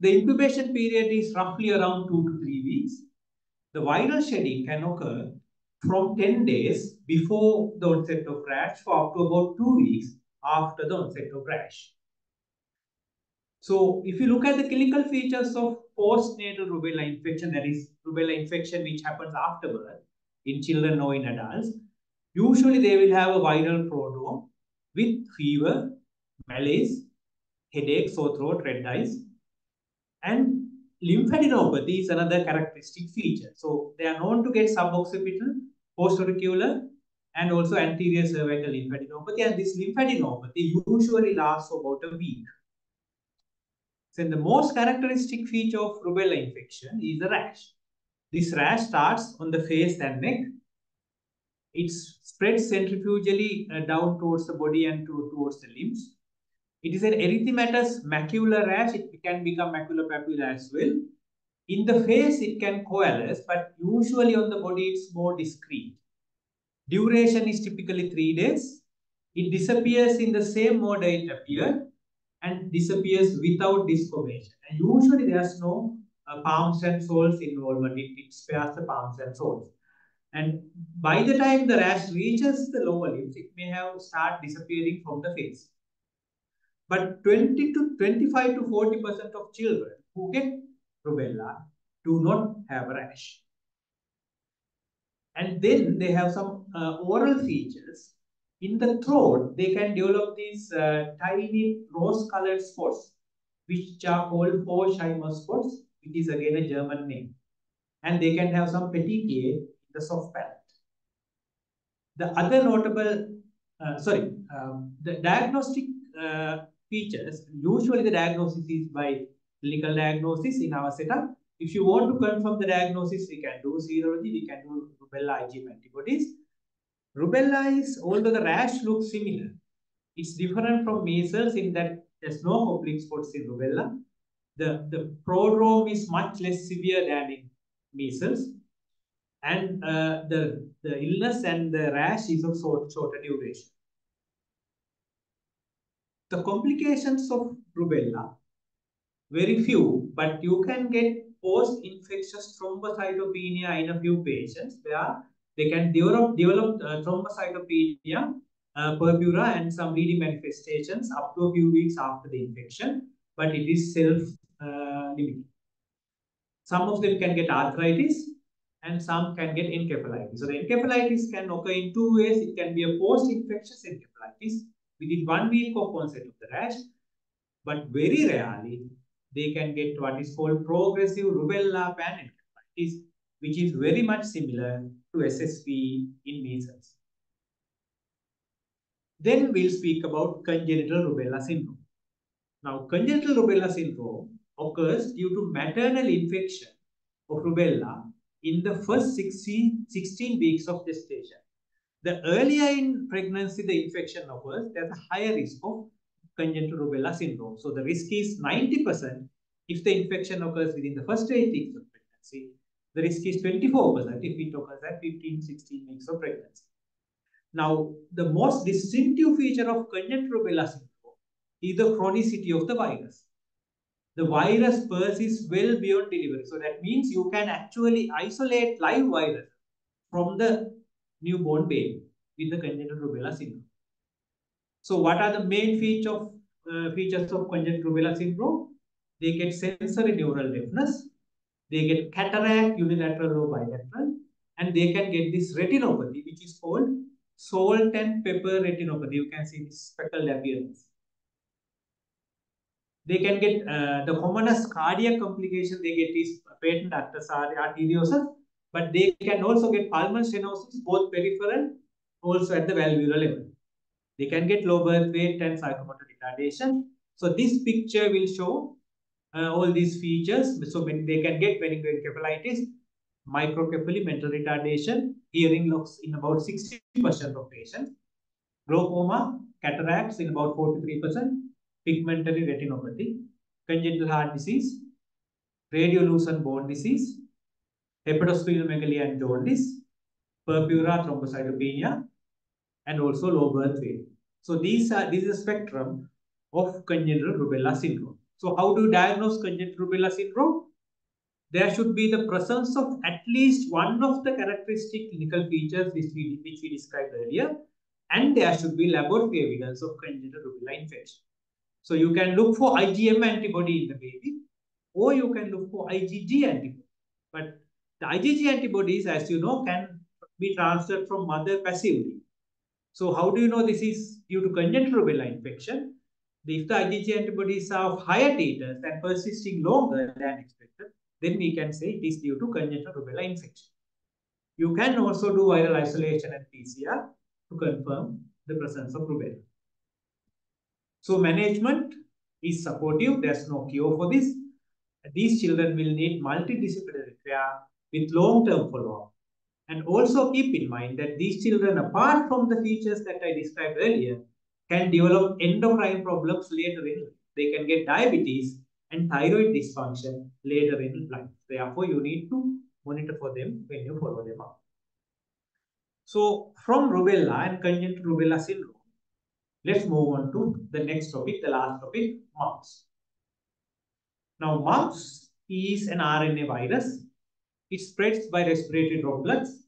the incubation period is roughly around two to three weeks. The viral shedding can occur from 10 days before the onset of rash for up to about two weeks after the onset of rash. So if you look at the clinical features of postnatal rubella infection, that is rubella infection which happens after birth in children or in adults, usually they will have a viral prodrome with fever, malaise, headache, sore throat, red eyes, and lymphadenopathy is another characteristic feature. So they are known to get suboccipital, postauricular, and also anterior cervical lymphadenopathy. And this lymphadenopathy usually lasts for about a week. Then the most characteristic feature of rubella infection is the rash. This rash starts on the face and neck. It spreads centrifugally uh, down towards the body and to, towards the limbs. It is an erythematous macular rash. It can become macular maculopapular as well. In the face, it can coalesce, but usually on the body, it's more discrete. Duration is typically three days. It disappears in the same mode it appeared and disappears without desquamation. And usually there's no uh, palms and soles involvement. It, it spares the palms and soles. And by the time the rash reaches the lower limbs, it may have start disappearing from the face. But 20 to 25 to 40% of children who get rubella do not have rash. And then they have some uh, oral features in the throat, they can develop these uh, tiny rose-colored spots, which are called Forchheimer spots, which is again a German name. And they can have some petechiae in the soft palate. The other notable, uh, sorry, um, the diagnostic uh, features, usually the diagnosis is by clinical diagnosis in our setup. If you want to confirm the diagnosis, we can do serology, we can do rubella IgM antibodies. Rubella is, although the rash looks similar, it's different from measles in that there's no Koplik spots in rubella. The, the prodrome is much less severe than in measles. And uh, the, the illness and the rash is of short, shorter duration. The complications of rubella, very few, but you can get post-infectious thrombocytopenia in a few patients where they can develop, develop uh, thrombocytopenia, uh, purpura, and some bleeding manifestations up to a few weeks after the infection, but it is self-limiting. Uh, some of them can get arthritis, and some can get encephalitis. So the encephalitis can occur in two ways. It can be a post-infectious encephalitis within one week of onset of the rash, but very rarely they can get what is called progressive rubella panencephalitis, which is very much similar to SSV in measles. Then we'll speak about congenital rubella syndrome. Now, congenital rubella syndrome occurs due to maternal infection of rubella in the first 16, 16 weeks of gestation. The earlier in pregnancy the infection occurs, there's a higher risk of congenital rubella syndrome. So the risk is 90% if the infection occurs within the first eight weeks of pregnancy the risk is 24% if it occurs at 15, 16 weeks of pregnancy. Now, the most distinctive feature of congenital rubella syndrome is the chronicity of the virus. The virus persists well beyond delivery. So that means you can actually isolate live virus from the newborn baby with the congenital rubella syndrome. So what are the main feature of, uh, features of congenital rubella syndrome? They get sensory neural deafness, they get cataract, unilateral or bilateral, and they can get this retinopathy, which is called salt and pepper retinopathy. You can see this speckled appearance. They can get uh, the commonest cardiac complication they get is patent arteriosus, but they can also get pulmonary stenosis, both peripheral, also at the valvular level. They can get low birth weight and psychomotor retardation. So this picture will show uh, all these features. So when they can get meningoencephalitis, microcephaly, mental retardation, hearing loss in about 60% of patients, glaucoma, cataracts in about 43%, pigmentary retinopathy, congenital heart disease, radiolucent bone disease, hepatosplenomegaly and jaundice, purpura thrombocytopenia, and also low birth weight. So these are this is a spectrum of congenital rubella syndrome. So how do you diagnose congenital rubella syndrome? there should be the presence of at least one of the characteristic clinical features which we, which we described earlier, and there should be laboratory evidence of congenital rubella infection. So you can look for IgM antibody in the baby, or you can look for IgG antibody. But the IgG antibodies, as you know, can be transferred from mother passively. So how do you know this is due to congenital rubella infection? If the IgG antibodies are of higher titers and persisting longer than expected, then we can say it is due to congenital rubella infection. You can also do viral isolation and PCR to confirm the presence of rubella. So management is supportive. There's no cure for this. These children will need multidisciplinary care with long-term follow-up. And also keep in mind that these children, apart from the features that I described earlier, can develop endocrine problems later in life. They can get diabetes and thyroid dysfunction later in life. Therefore, you need to monitor for them when you follow them up. So, from rubella and congenital rubella syndrome, let's move on to the next topic, the last topic, mumps. Now, mumps is an RNA virus. It spreads by respiratory droplets.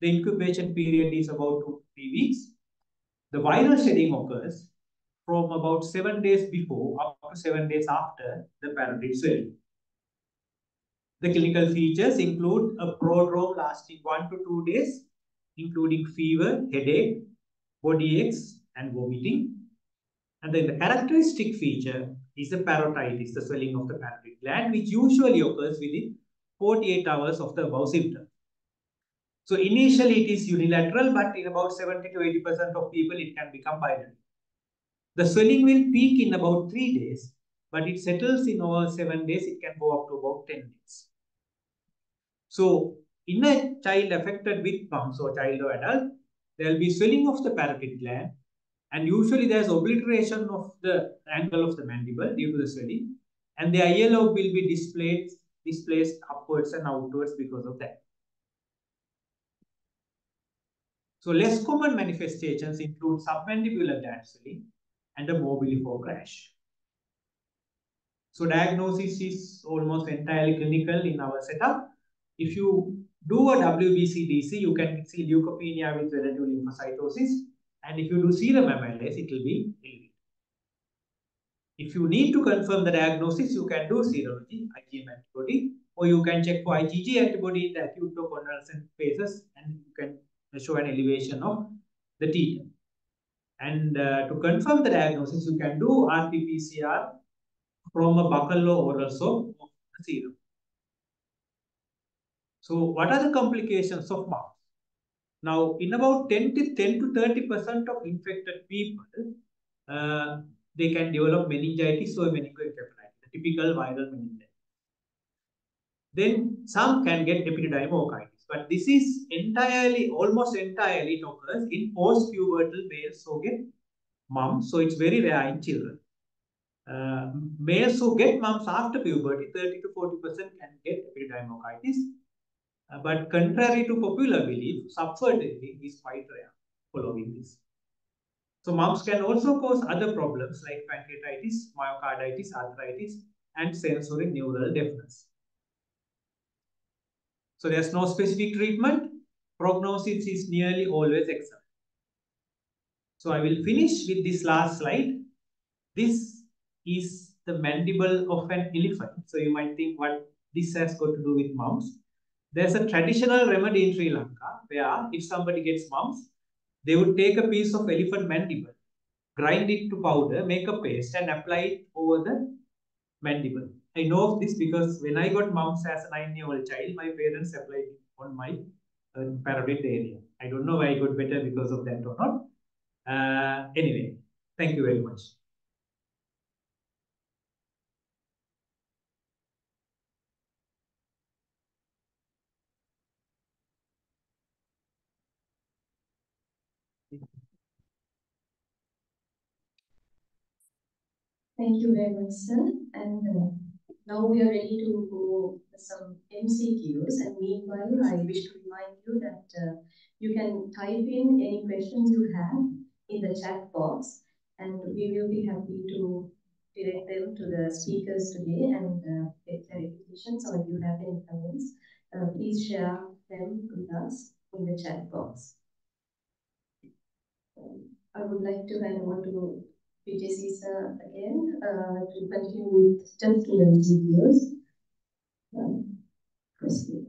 The incubation period is about two to three weeks. The viral shedding occurs from about seven days before up to seven days after the parotid swelling. The clinical features include a prodrome lasting one to two days, including fever, headache, body aches, and vomiting. And then the characteristic feature is the parotitis, the swelling of the parotid gland, which usually occurs within 48 hours of the above symptom. So initially it is unilateral, but in about 70 to 80% of people, it can become binary. The swelling will peak in about three days, but it settles in over seven days. It can go up to about 10 days. So in a child affected with mumps or child or adult, there will be swelling of the parotid gland, and usually there's obliteration of the angle of the mandible due to the swelling, and the ILO will be displayed displaced upwards and outwards because of that. So less common manifestations include submandibular swelling and a morbilliform crash. So diagnosis is almost entirely clinical in our setup. If you do a WBC-DC, you can see leukopenia with relative lymphocytosis. And if you do serum amylase, it will be. If you need to confirm the diagnosis, you can do serology, IgM antibody, or you can check for IgG antibody in the acute or convalescent phases, and you can show an elevation of the T. And uh, to confirm the diagnosis, you can do RT-PCR from a buccal or oral swab serum. So what are the complications of mumps? Now, in about 10 to 10 to 30 percent of infected people, uh, they can develop meningitis or meningoencephalitis, the typical viral meningitis. Then some can get epididymo-orchitis. But this is entirely, almost entirely it occurs in post-pubertal males who get mumps. So it's very rare in children. Uh, males who get mumps after puberty, 30 to 40% can get epididymo-orchitis. Uh, but contrary to popular belief, subfertility is quite rare following this. So mumps can also cause other problems like pancreatitis, myocarditis, arthritis, and sensory neural deafness. So there's no specific treatment. Prognosis is nearly always excellent. So I will finish with this last slide. This is the mandible of an elephant. So you might think what this has got to do with mumps. There's a traditional remedy in Sri Lanka where if somebody gets mumps, they would take a piece of elephant mandible, grind it to powder, make a paste and apply it over the mandible. I know of this because when I got mumps as a nine-year-old child, my parents applied it on my uh, parotid area. I don't know why I got better because of that or not. Uh, anyway, thank you very much. Thank you very much, sir. And uh, now we are ready to go some MCQs. And meanwhile, I wish to remind you that uh, you can type in any questions you have in the chat box, and we will be happy to direct them to the speakers today and uh, get clarifications or if you have any comments, uh, please share them with us in the chat box. Um, I would like to hand over to PJ Caesar again uh, to continue with student videos. Um, proceed.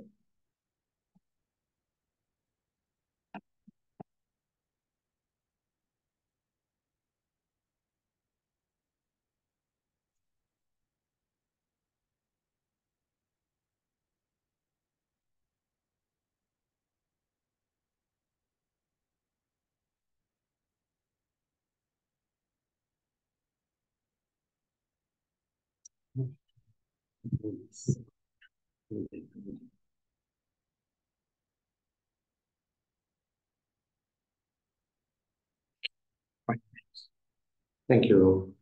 Thank you.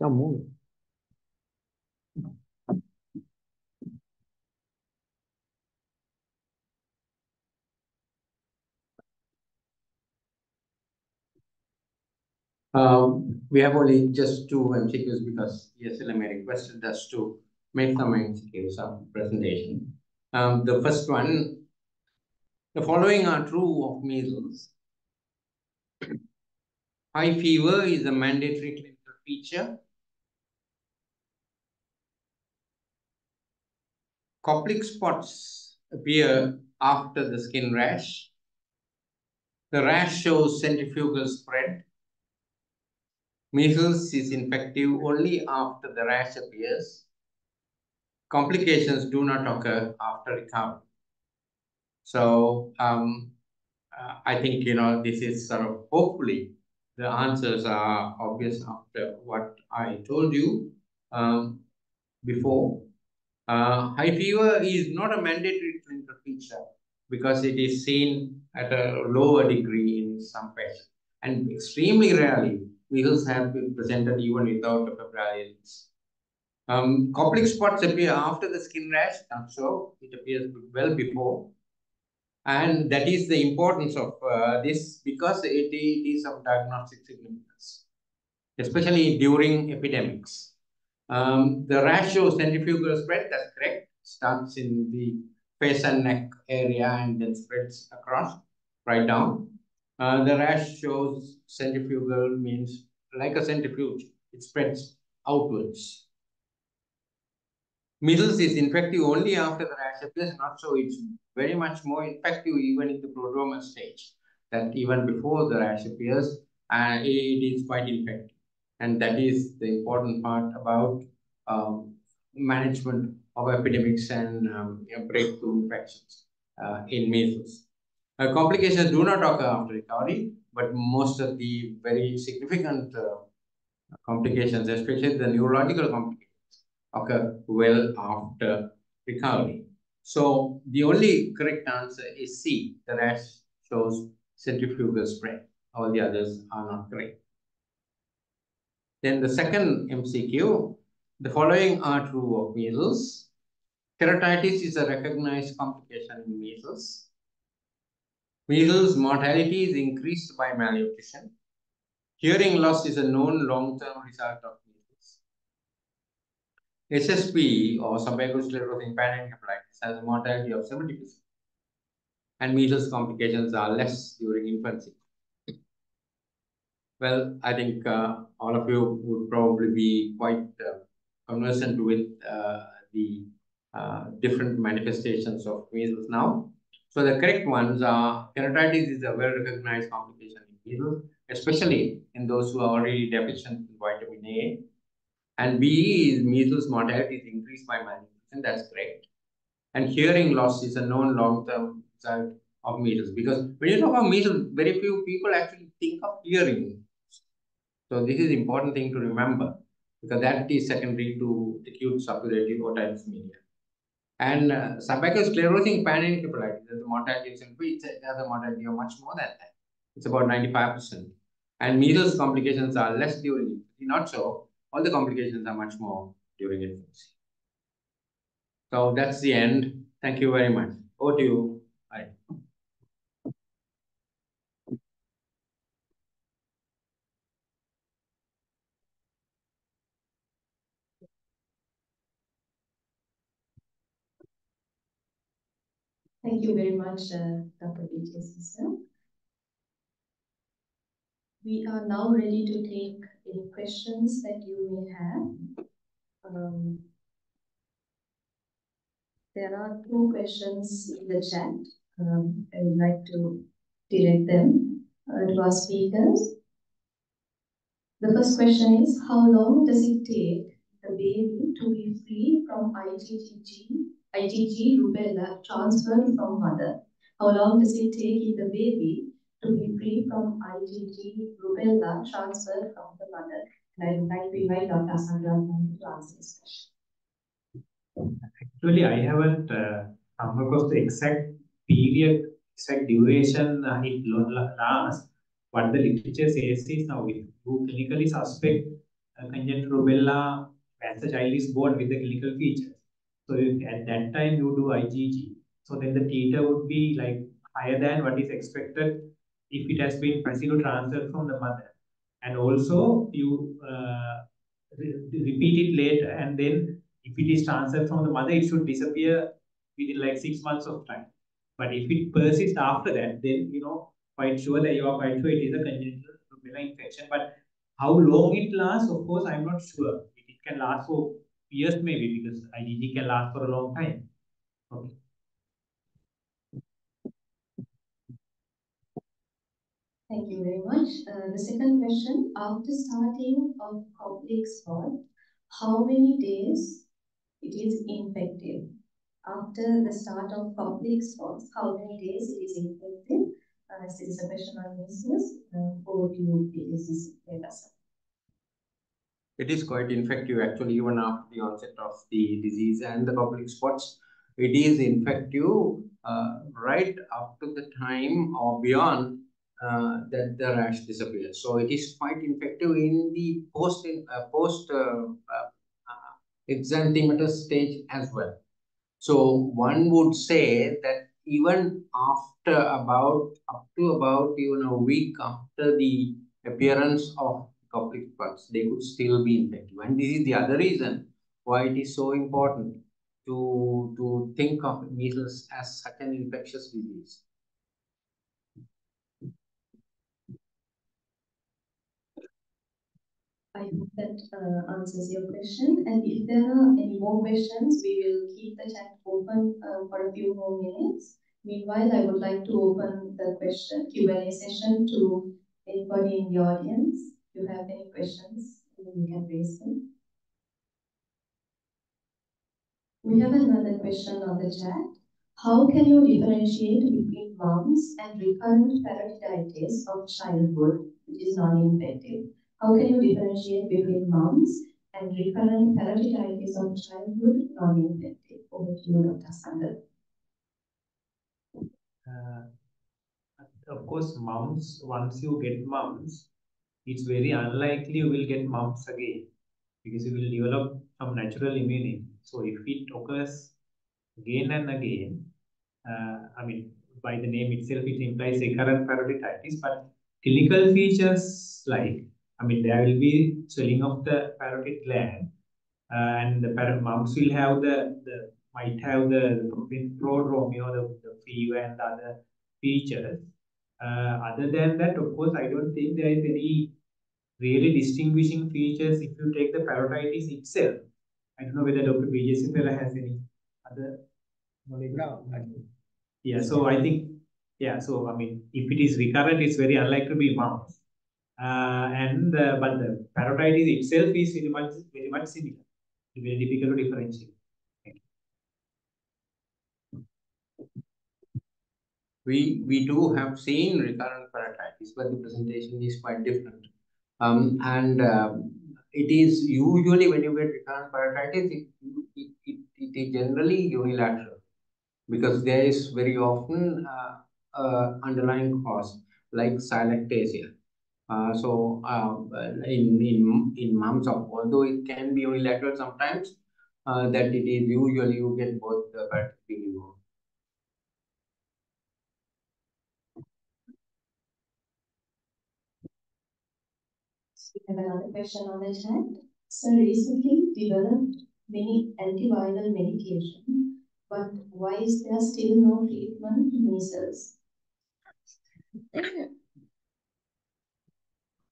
Come Um, we have only just two MCQs because SLMA requested us to make some MCQs of presentation. Um, the first one, the following are true of measles. High fever is a mandatory clinical feature. Koplik spots appear after the skin rash. The rash shows centrifugal spread. Measles is infective only after the rash appears. Complications do not occur after recovery. So um, uh, I think, you know, this is sort of hopefully the answers are obvious after what I told you um, before. Uh, high fever is not a mandatory clinical feature because it is seen at a lower degree in some patients. And extremely rarely, measles have been presented even without illness. Um, Koplik spots appear after the skin rash, not so. It appears well before. And that is the importance of uh, this because it, it is of diagnostic significance, especially during epidemics. Um, the shows centrifugal spread, that's correct. Starts in the face and neck area and then spreads across, right down. Uh, the rash shows centrifugal means like a centrifuge, it spreads outwards. Measles is infective only after the rash appears, not so it's very much more infective even in the prodromal stage, that even before the rash appears, uh, it is quite infective. And that is the important part about um, management of epidemics and um, breakthrough infections uh, in measles. Uh, complications do not occur after recovery, but most of the very significant uh, complications, especially the neurological complications, occur well after recovery. So the only correct answer is C. The rash shows centrifugal spread. All the others are not correct. Then the second MCQ, the following are true of measles. Keratitis is a recognized complication in measles. Measles mortality is increased by malnutrition. Hearing loss is a known long-term result of measles. SSP or subacute sclerosing panencephalitis has a mortality of 70%. And measles complications are less during infancy. Well, I think uh, all of you would probably be quite uh, conversant with uh, the uh, different manifestations of measles now. So the correct ones are keratitis is a well-recognized complication in measles, especially in those who are already deficient in vitamin A. And B is measles mortality is increased by malnutrition, that's correct. And hearing loss is a known long-term result of measles because when you talk about measles, very few people actually think of hearing. So this is important thing to remember because that is secondary to acute suppurative otitis media. And uh, sclerosing panencephalitis, the mortality has a mortality of much more than that. It's about 95%. And measles complications are less during infancy, not so. All the complications are much more during infancy. So that's the end. Thank you very much. Over to you. Thank you very much, uh, Dr. B.J. Sisal. We are now ready to take any questions that you may have. Um, there are two questions in the chat. Um, I would like to direct them uh, to our speakers. The first question is, how long does it take the baby to be free from IgG, IgG rubella transferred from mother? How long does it take in the baby to be free from IgG rubella transferred from the mother? And I would like to invite Dr. Asangram to answer this question. Actually, I haven't uh, come across the exact period, exact duration uh, it lasts. What the literature says is now if you clinically suspect uh, congenital rubella as the child is born with the clinical features. So if at that time you do IgG, so then the titer would be like higher than what is expected if it has been placebo transferred from the mother. And also you uh, re repeat it later and then if it is transferred from the mother, it should disappear within like six months of time. But if it persists after that, then you know quite sure that you are quite sure it is a congenital rubella infection. But how long it lasts, of course, I'm not sure. It can last for years maybe because IgG can last for a long time. Okay. Thank you very much. Uh, the second question, after starting of Koplik's spot, how many days it is infective? After the start of Koplik's spots, how many days it is infective? Uh, this is a question on measles. Uh, to you, Mrs. It is quite infective actually even after the onset of the disease and the Koplik's spots. It is infective uh, right up to the time or beyond uh, that the rash disappears. So it is quite infective in the post in, uh, post uh, uh, exanthematous stage as well. So one would say that even after about up to about even a week after the appearance of Koplik's they could still be infective. And this is the other reason why it is so important to, to think of measles as such an infectious disease. I hope that uh, answers your question. And if there are any more questions, we will keep the chat open uh, for a few more minutes. Meanwhile, I would like to open the question Q&A session to anybody in the audience. You have any questions, you can raise them. We have another question on the chat. How can you differentiate between mumps and recurrent parotiditis of childhood, which is non-infective? How can you differentiate between mumps and recurrent parotiditis of childhood non-infective? Over to you, Dr. Sander. Uh, of course, mumps, once you get mumps, it's very unlikely you will get mumps again because you will develop some natural immunity. So if it occurs again and again, uh, I mean, by the name itself, it implies recurrent parotiditis, but clinical features like I mean, there will be swelling of the parotid gland, uh, and the mumps will have the, the might have the, the prodrome, know, the, the fever and the other features. Uh, other than that, of course, I don't think there is any really distinguishing features if you take the parotitis itself. I don't know whether Dr. B.J.C. Perera has any other knowledge. No, yeah, so I think, yeah, so I mean, if it is recurrent, it's very unlikely to be mumps. Uh, and uh, but the parotitis itself is very much very much similar. Very difficult to differentiate. We we do have seen recurrent parotitis, but the presentation is quite different. Um, and um, it is usually when you get recurrent parotitis, it, it, it, it is generally unilateral because there is very often uh, uh, underlying cause like sialectasia uh, so uh, in, in, in mumps, although it can be unilateral sometimes, uh, that it is usually you get both the parents being involved. We have another question on the chat. Sir recently developed many antiviral medication, but why is there still no treatment to measles?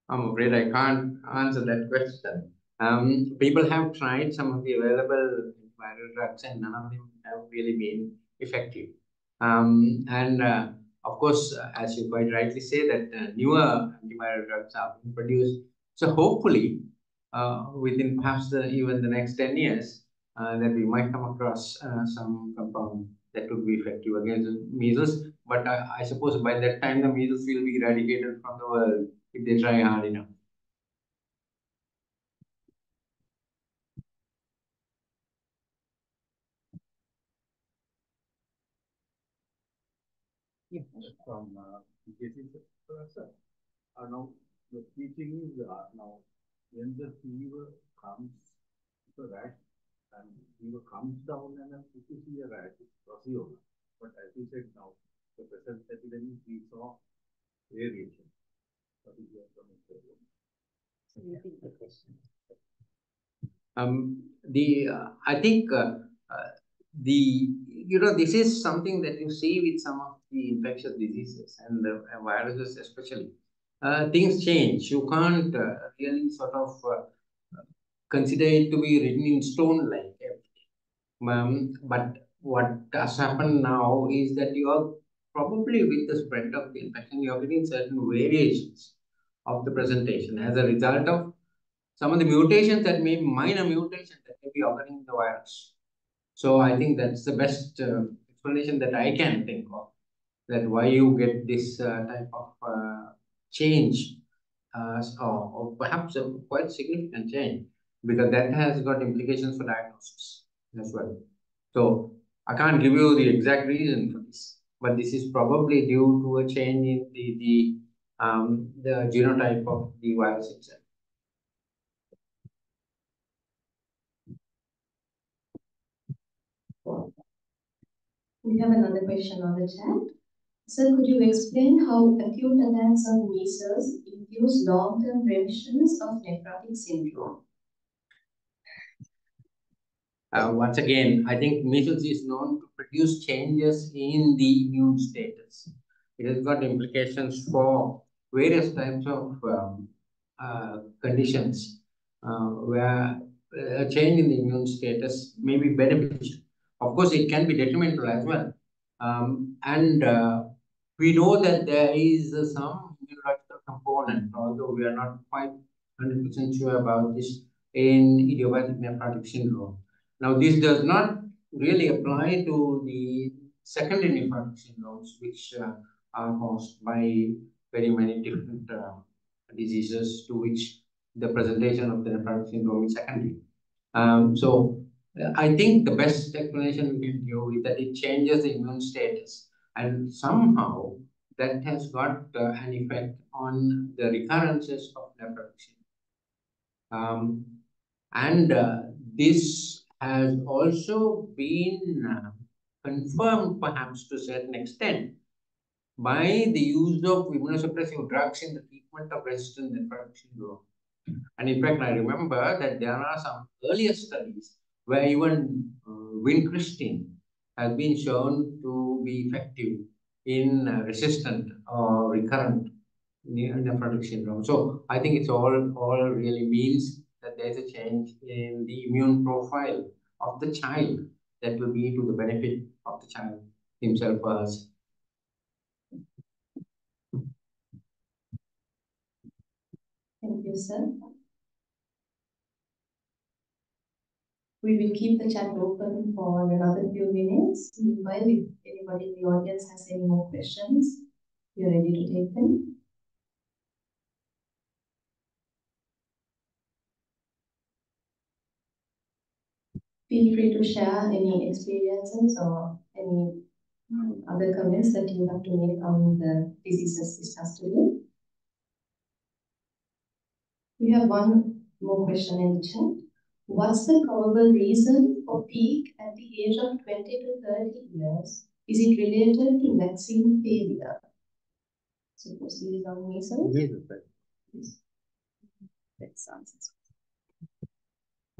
I'm afraid I can't answer that question. Um, people have tried some of the available viral drugs and none of them have really been effective. Um, and uh, of course, as you quite rightly say, that uh, newer antiviral drugs are being produced. So hopefully, uh, within perhaps the, even the next 10 years, uh, that we might come across uh, some compound that would be effective against measles. But I suppose by that time, the measles will be eradicated from the world if they try hard enough. Yes. From uh, professor. Uh, now, the teaching is uh, now when the fever comes, the rash and fever comes down and then if you see a rash, it's procedure. But as you said now, the present epidemic, we saw variation. What is your Um, the uh, I think uh, uh, the you know this is something that you see with some of the infectious diseases and the viruses especially. Uh, things change. You can't uh, really sort of uh, consider it to be written in stone like everything. Um, but what has happened now is that you are probably with the spread of the infection, you are getting certain variations of the presentation as a result of some of the mutations that may be minor mutations that may be occurring in the virus. So I think that's the best uh, explanation that I can think of, that why you get this uh, type of uh, change, uh, or, or, perhaps a quite significant change, because that has got implications for diagnosis as well. So I can't give you the exact reason for this, but this is probably due to a change in the, the um, the genotype of the virus itself. We have another question on the chat. Sir, could you explain how acute attacks of measles induce long-term remissions of nephrotic syndrome? Uh, once again, I think measles is known to produce changes in the immune status. It has got implications for various types of um, uh, conditions uh, where a change in the immune status may be beneficial. Of course, it can be detrimental as well. Um, and uh, we know that there is some immunological component, although we are not quite 100% sure about this in idiopathic nephrotic syndrome. Now, this does not really apply to the secondary nephrotic syndromes, which uh, are caused by very many different uh, diseases to which the presentation of the nephrotic syndrome is secondary. Um, so I think the best explanation we can give is that it changes the immune status and somehow that has got uh, an effect on the recurrences of syndrome. Um, and uh, this has also been uh, confirmed perhaps to a certain extent by the use of immunosuppressive drugs in the treatment of resistant nephrotic syndrome. And in fact, I remember that there are some earlier studies where even uh, vincristine has been shown to be effective in resistant or recurrent nephrotic syndrome. So I think it's all, all really means that there's a change in the immune profile of the child that will be to the benefit of the child himself or herself. Thank you, sir. We will keep the chat open for another few minutes. Meanwhile, if anybody in the audience has any more questions, we are ready to take them. Feel free to share any experiences or any other comments that you have to make on the diseases discussed today. We have one more question in the chat. What's the probable reason for peak at the age of 20 to 30 years? Is it related to vaccine failure? So proceed on measles. Measles, right? Yes. Let's answer.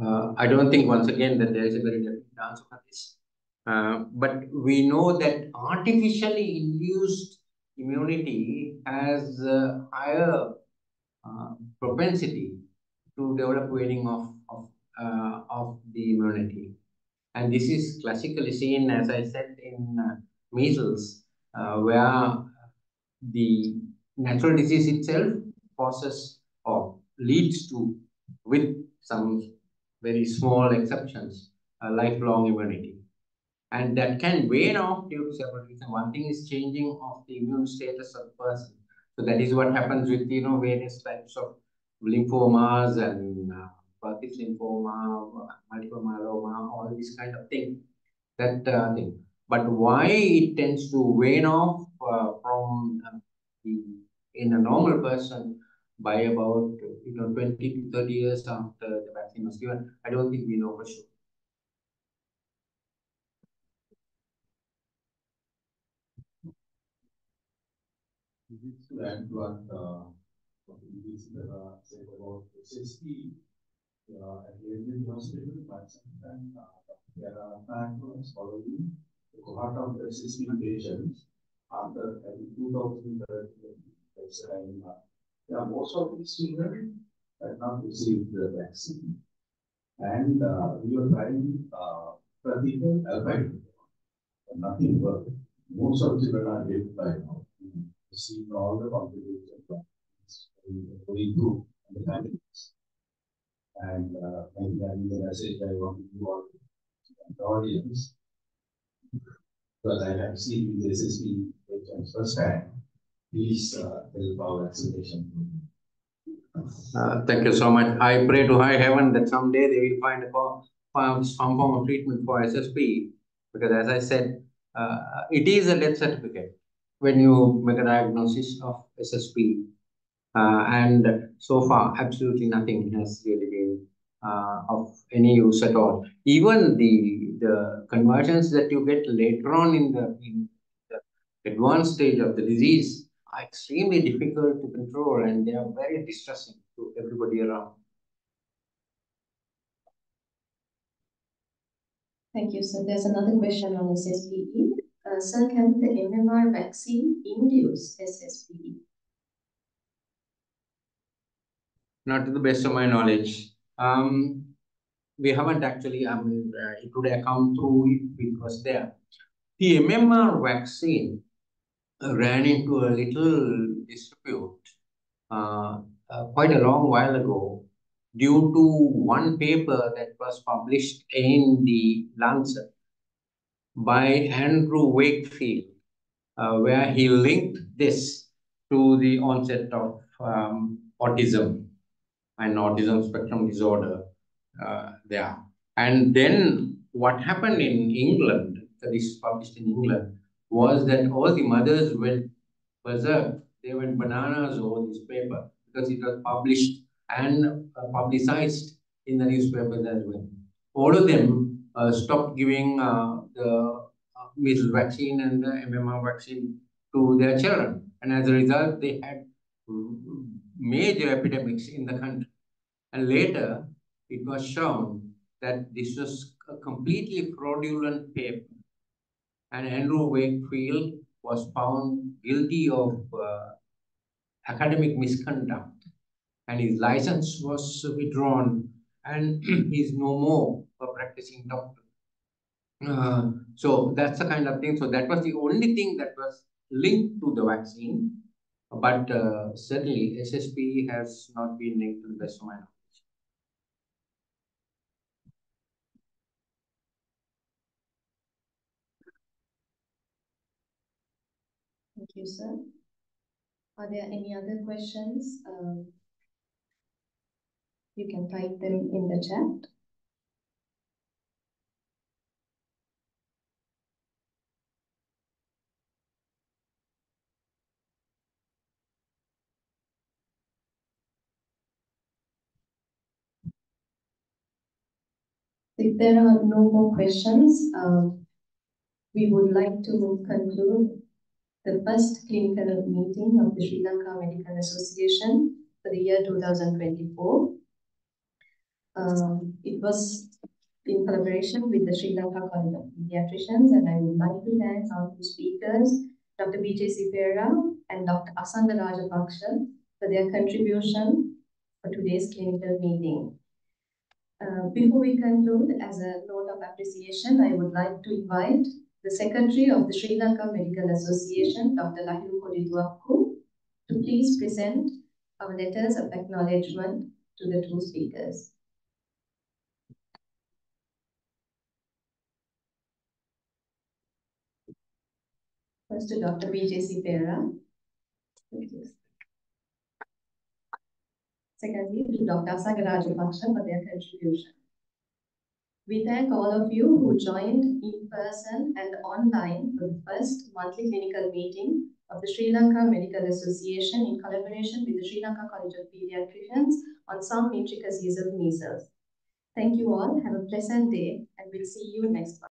Uh, I don't think once again that there is a very definite answer for this. Uh, but we know that artificially induced immunity has a higher uh, propensity to develop waning of, of, uh, of the immunity. And this is classically seen, as I said, in uh, measles, uh, where the natural disease itself causes or leads to, with some very small exceptions, lifelong immunity. And that can wane off due to several reasons. One thing is changing of the immune status of the person. So that is what happens with, you know, various types of lymphomas and uh, Burkitt's lymphoma, multiple myeloma, all these kind of thing. That uh, thing. But why it tends to wane off uh, from uh, the, in a normal person by about you know 20 to 30 years after the vaccine was given, I don't think we know for sure. Just to add what uh, this uh, said about SSPE, uh, uh, there are factors following the cohort of SSPE patients after 2030. Uh, yeah, most of these children have not received the vaccine. And uh, we were trying uh, practical. Nothing worked. Most of the children are dead by now. See all the complications going through the families. And uh, maybe the message I want to give all the audience. Because I have seen the SSPE patients first time please uh, help our vaccination. Uh, thank you so much. I pray to high heaven that someday they will find a some form of treatment for SSPE because as I said, uh, it is a death certificate when you make a diagnosis of SSPE. Uh, and so far, absolutely nothing has really uh, of any use at all. Even the the convulsions that you get later on in the, in the advanced stage of the disease are extremely difficult to control and they are very distressing to everybody around. Thank you. So there's another question on SSPE. Uh, sir, can the MMR vaccine induce SSPE? Not to the best of my knowledge. Um, we haven't actually, I mean, uh, it would account through if it was there. The MMR vaccine ran into a little dispute uh, uh, quite a long while ago due to one paper that was published in the Lancet by Andrew Wakefield, uh, where he linked this to the onset of um, autism and autism spectrum disorder uh, there. And then what happened in England, that is published in England, was that all the mothers went berserk. They went bananas over this paper because it was published and uh, publicized in the newspapers as well. All of them uh, stopped giving uh, the uh, measles vaccine and the MMR vaccine to their children. And as a result, they had major epidemics in the country. And later, it was shown that this was a completely fraudulent paper and Andrew Wakefield was found guilty of uh, academic misconduct and his license was withdrawn and (clears throat) he's no more a practicing doctor. Uh, so that's the kind of thing. So that was the only thing that was linked to the vaccine. But uh, certainly SSPE has not been linked to the best of my knowledge. Thank you, sir. Are there any other questions? Um, you can type them in the chat. If there are no more questions, um, we would like to conclude the first clinical meeting of the Sri Lanka Medical Association for the year 2024. Um, it was in collaboration with the Sri Lanka College of Pediatricians, and I would like to thank our two speakers, Dr. B.J.C. Perera and Dr. Asanga Rajapaksha, for their contribution for today's clinical meeting. Uh, before we conclude, as a note of appreciation, I would like to invite the Secretary of the Sri Lanka Medical Association, Dr. Lahiru Kodituwakku, to please present our letters of acknowledgement to the two speakers. First to Dr. B.J.C. Perera. Secondly, to Dr. Asanga Rajapaksha for their contribution. We thank all of you who joined in person and online for the first monthly clinical meeting of the Sri Lanka Medical Association in collaboration with the Sri Lanka College of Pediatricians on some intricacies of measles. Thank you all. Have a pleasant day and we'll see you next month.